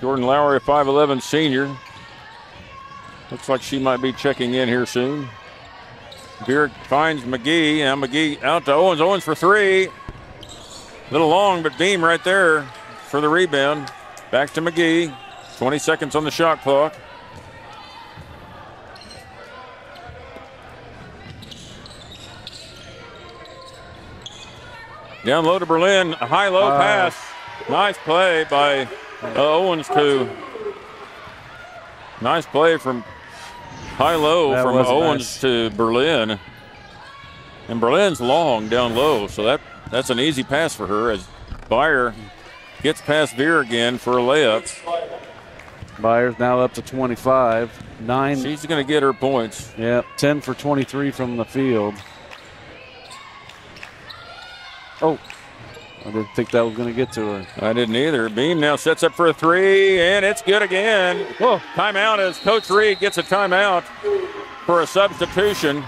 Jordan Lowry, a 5'11 senior. Looks like she might be checking in here soon. Beard finds McGee. Now McGee out to Owens. Owens for three. Little long, but Beam right there for the rebound. Back to McGee. 20 seconds on the shot clock. Down low to Berlin. A high low Uh, pass. Nice play by Uh, Owens to. Nice play from high low That from Owens nice. to Berlin. And Berlin's long down low, so that that's an easy pass for her as Byer gets past Veer again for a layup. Byers now up to 25. Nine. She's going to get her points. Yep, 10 for 23 from the field. Oh, I didn't think that was going to get to her. I didn't either. Beam now sets up for a three, and it's good again. Whoa, timeout as Coach Reed gets a timeout for a substitution.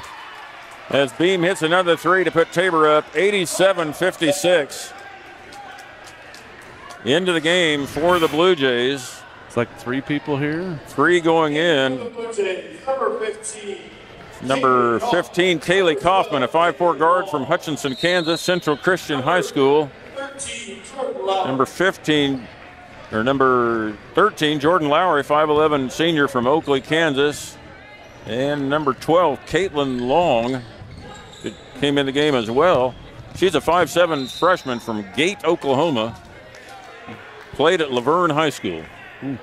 As Beam hits another three to put Tabor up 87 56. Into the game for the Blue Jays. It's like three people here. Three going in. Number 15. Number 15, Kaylee Kaufman, a 5'4 guard from Hutchinson, Kansas, Central Christian High School. 13, Jordan Lowry. Number 15, or number 13, Jordan Lowry, 5'11 senior from Oakley, Kansas. And number 12, Caitlin Long, that came in the game as well. She's a 5'7 freshman from Gate, Oklahoma. Played at Laverne High School. Hmm.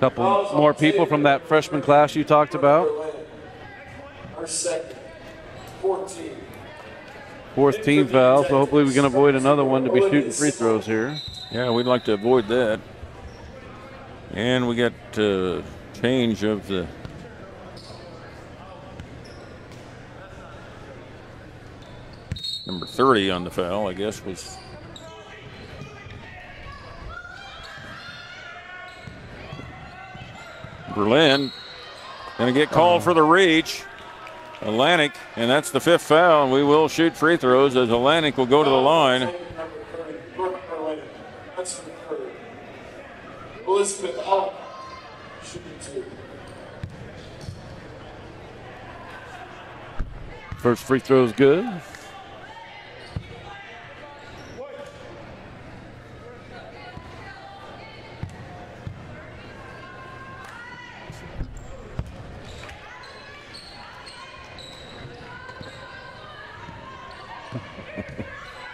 Couple more people from that freshman class you talked about. Berlin. Her second. 14. Fourth team foul, so hopefully we can avoid another one to be shooting free throws here. Yeah, we'd like to avoid that. And we got uh, change of the. Number 30 on the foul, I guess, was. Berlin going to get called for the reach. Atlantic, and that's the fifth foul, and we will shoot free throws as Atlantic will go to the line. Number 30, Brooke the third. Elizabeth Allen. Shooting. First free throw is good.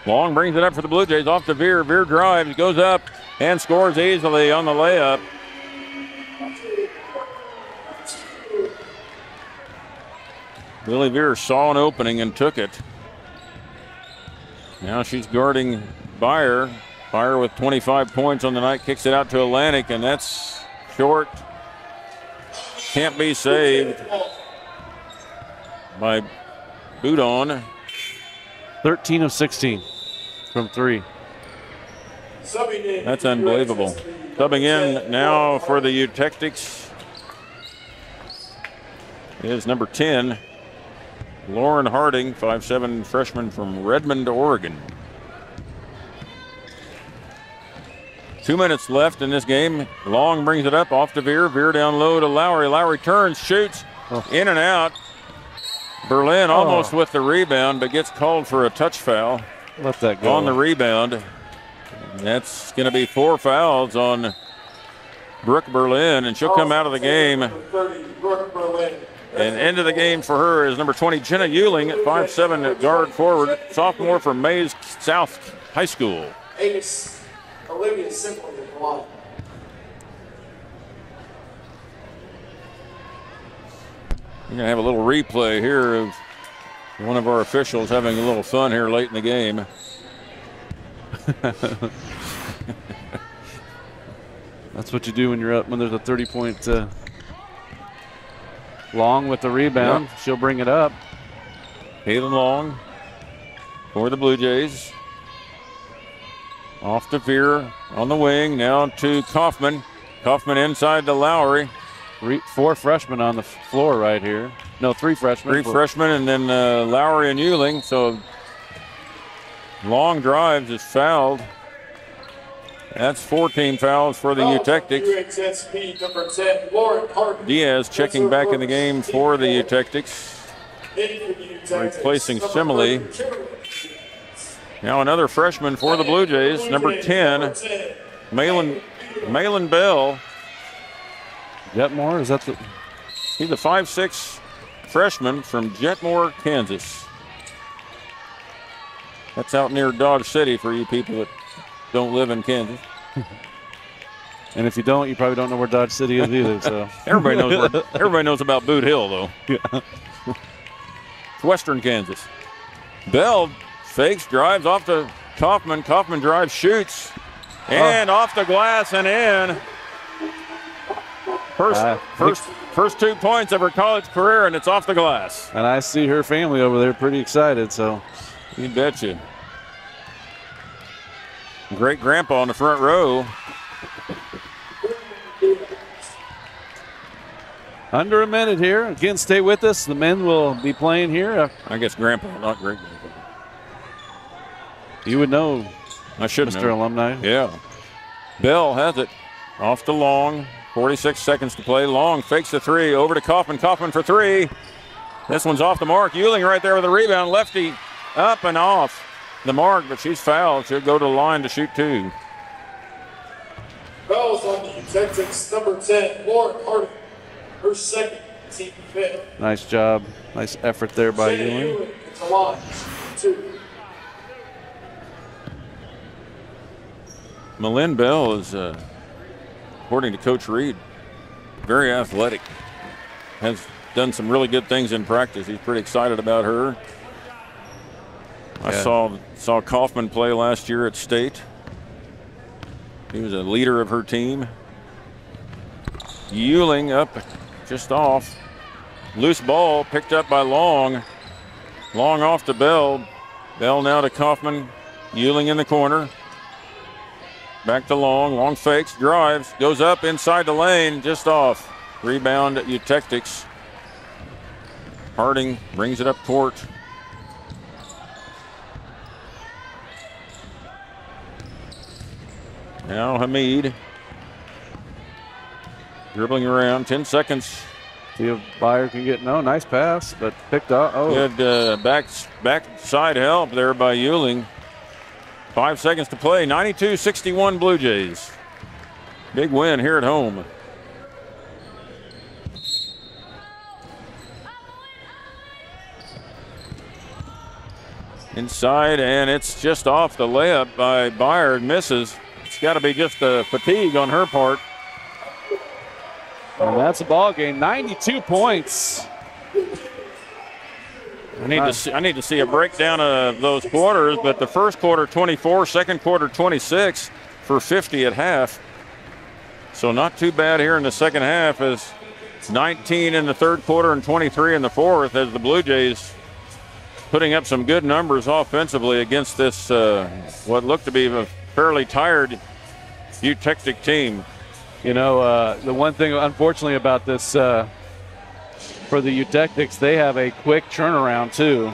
Long brings it up for the Blue Jays off to Veer. Veer drives, goes up, and scores easily on the layup. Lily Veer saw an opening and took it. Now she's guarding Byer. Byer with 25 points on the night kicks it out to Atlantic, and that's short. can't be saved by Budon. 13 of 16 from three. That's unbelievable. Subbing in now for the Eutectics is number 10, Lauren Harding, 5'7 freshman from Redmond, Oregon. Two minutes left in this game. Long brings it up off to Veer. Veer down low to Lowry. Lowry turns, shoots, oh. in and out. Berlin oh. almost with the rebound, but gets called for a touch foul Let that go. on the rebound. That's going to be four fouls on Brooke Berlin, and she'll come out of the game. Number 30, Brooke Berlin. And into the game for her is number 20, Jenna Euling, at 5'7 guard forward, sophomore from Maize South High School. Ace Olivia Simile at the line. We're going to have a little replay here of one of our officials having a little fun here late in the game. That's what you do when you're up when there's a 30 point uh, long with the rebound. She'll bring it up. Hayden Long for the Blue Jays. Off to Veer on the wing, now to Kaufman. Kaufman inside to Lowry. Three, four freshmen on the floor right here. No, three freshmen. Three freshmen, and then uh, Lowry and Euling. So long drives is fouled. That's 14 fouls for the Eutectics. UHSP number 10, Lauren Harding. Diaz checking back in the game for the Eutectics. In for the Replacing Simile. Now another freshman for the Blue Jays, number 10, Number 10, Malin, Malin Bell. Jetmore, is that the. He's a 5'6 freshman from Jetmore, Kansas. That's out near Dodge City for you people that don't live in Kansas. And if you don't, you probably don't know where Dodge City is either. So Everybody knows where, everybody knows about Boot Hill though. Yeah. It's Western Kansas. Bell fakes, drives off to Kaufman. Kaufman drives, shoots, oh. and off the glass and in. First, Uh, first, first two points of her college career, and it's off the glass. And I see her family over there pretty excited. So You betcha. Great grandpa on the front row. under a minute here. Again, stay with us. The men will be playing here. I guess grandpa, not great grandpa. You would know, I should Mr. know. Alumni. Yeah. Bell has it. Off the Long. 46 seconds to play. Long fakes the three. Over to Kaufman. Kaufman for three. This one's off the mark. Euling right there with a rebound. Lefty up and off the mark, but she's fouled. She'll go to the line to shoot two. Fouls on the Eutectics, number 10, Lauren Harding. Her second, team fifth. Nice job. Nice effort there by Jenna Ewing. Ewing at the line, two. Malin Bell is, uh, according to Coach Reed, very athletic. Has done some really good things in practice. He's pretty excited about her. I Yeah. saw saw Kaufman play last year at State. He was a leader of her team. Euling up, just off. Loose ball picked up by Long. Long off to Bell. Bell now to Kaufman. Euling in the corner. Back to Long. Long fakes, drives, goes up inside the lane, just off. Rebound at Eutectics. Harding brings it up court. Now Hamid. Dribbling around, 10 seconds. See if Byer can get no nice pass, but picked up. Oh, Good uh, back backside help there by Euling. Five seconds to play. 92-61 Blue Jays. Big win here at home. Inside, and it's just off the layup by Byer. Misses. It's got to be just the fatigue on her part. and that's a ball game. 92 points. I need to see, I need to see a breakdown of those quarters, but the first quarter 24, second quarter 26 for 50 at half. So not too bad here in the second half as 19 in the third quarter and 23 in the fourth as the Blue Jays putting up some good numbers offensively against this uh, what looked to be a fairly tired Eutectic team. You know, uh, the one thing, unfortunately, about this uh, for the Eutectics, they have a quick turnaround too.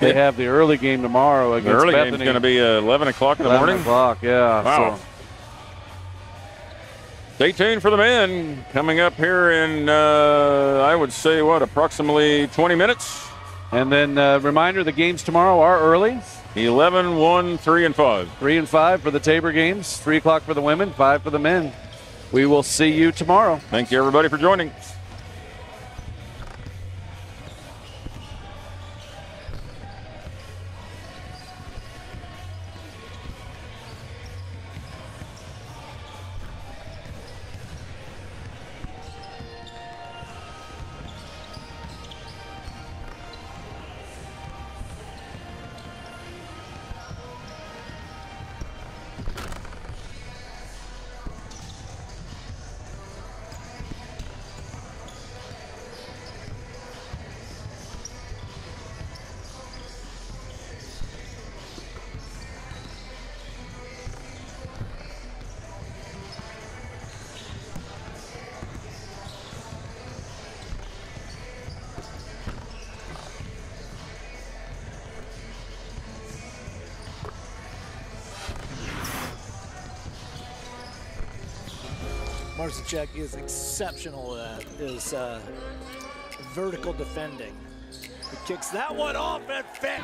They have the early game tomorrow against. The early Bethany. game's going to be uh, 11 o'clock in the 11 morning. o'clock, yeah. Wow. So Stay tuned for the men coming up here in, uh, I would say, what, approximately 20 minutes? And then uh, reminder: the games tomorrow are early. 11, 1, 3, and 5. Three and five for the Tabor games. Three o'clock for the women. Five for the men. We will see you tomorrow. Thank you, everybody, for joining. Exceptional at his uh, vertical defending. He kicks that one off and fit.